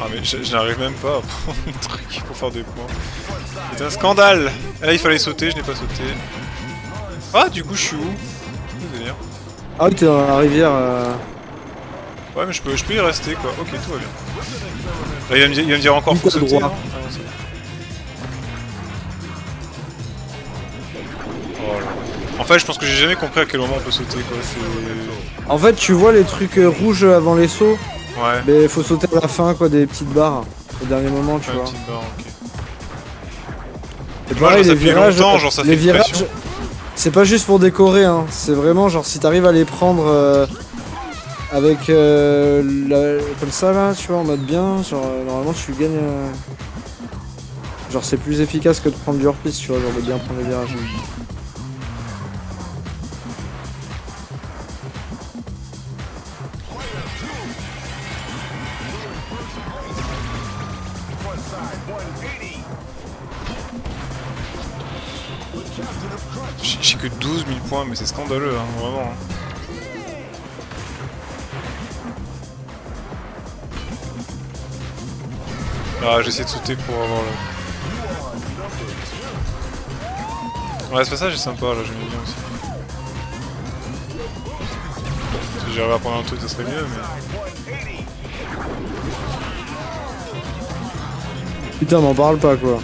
S3: ah mais je, n'arrive même pas à prendre le truc pour faire des points. C'est un scandale Là il fallait sauter, je n'ai pas sauté. Ah du coup je suis où?
S4: Ah oui, t'es dans la rivière. euh,
S3: Ouais mais je peux, je peux y rester quoi. Ok tout va bien. Là il va me, dire- il va me dire encore faut sauter.
S4: droit.
S3: non Ah, non. Oh. En fait je pense que j'ai jamais compris à quel moment on peut sauter quoi.
S4: En fait, tu vois les trucs euh, rouges avant les sauts,
S3: Ouais.
S4: mais faut sauter à la fin, quoi, des petites barres. Au dernier moment, tu vois. Et
S3: Moi,
S4: pareil,
S3: ça
S4: les
S3: fait
S4: virages,
S3: longtemps, genre, ça
S4: les
S3: fait
S4: virages, c'est pas juste pour décorer, hein. C'est vraiment genre si t'arrives à les prendre euh, avec euh, comme ça là, tu vois, en mode bien, genre euh, normalement tu gagnes. euh, Genre c'est plus efficace que de prendre du hors-piste, tu vois, genre de bien prendre les virages.
S3: J'ai que 12 000 points, mais c'est scandaleux, hein, vraiment. Ah, j'essaie de sauter pour avoir le... Ouais, ce passage est sympa, là, j'aime bien aussi. Si j'arrive à prendre un truc, ça serait mieux, mais...
S4: Putain, m'en parle pas quoi.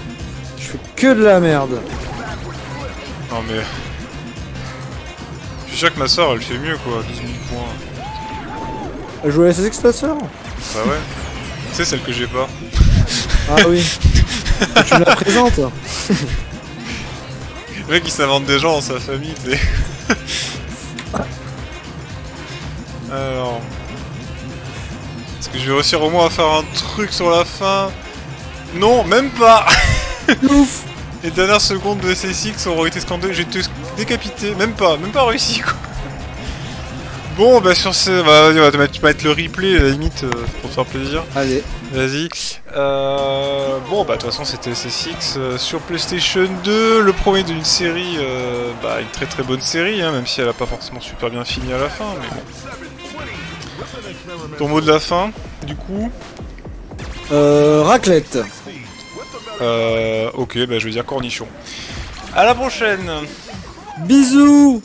S4: Je fais que de la merde.
S3: Non, mais... Je suis sûr que ma soeur, elle fait mieux, quoi, 12 000 points.
S4: Elle joue à SSX ta sœur?
S3: Bah ouais. C'est celle que j'ai pas.
S4: Ah oui. tu me la présentes
S3: Le mec il s'invente des gens dans sa famille, tu sais. Alors. Est-ce que je vais réussir au moins à faire un truc sur la fin? Non, même pas
S4: Ouf
S3: Les dernières secondes de SSX auraient été scandaleuses, j'ai été décapité, même pas, même pas réussi quoi. Bon, bah sur ce, bah, vas-y, on va te mettre, tu vas mettre le replay à la limite euh, pour te faire plaisir.
S4: Allez.
S3: Vas-y. Euh, bon, bah de toute façon, c'était SSX euh, sur PlayStation 2, le premier d'une série, euh, bah une très très bonne série, hein, même si elle a pas forcément super bien fini à la fin, mais bon. Ton mot de la fin, du coup?
S4: Euh, raclette.
S3: euh, Ok, bah je vais dire cornichon. À la prochaine
S4: Bisous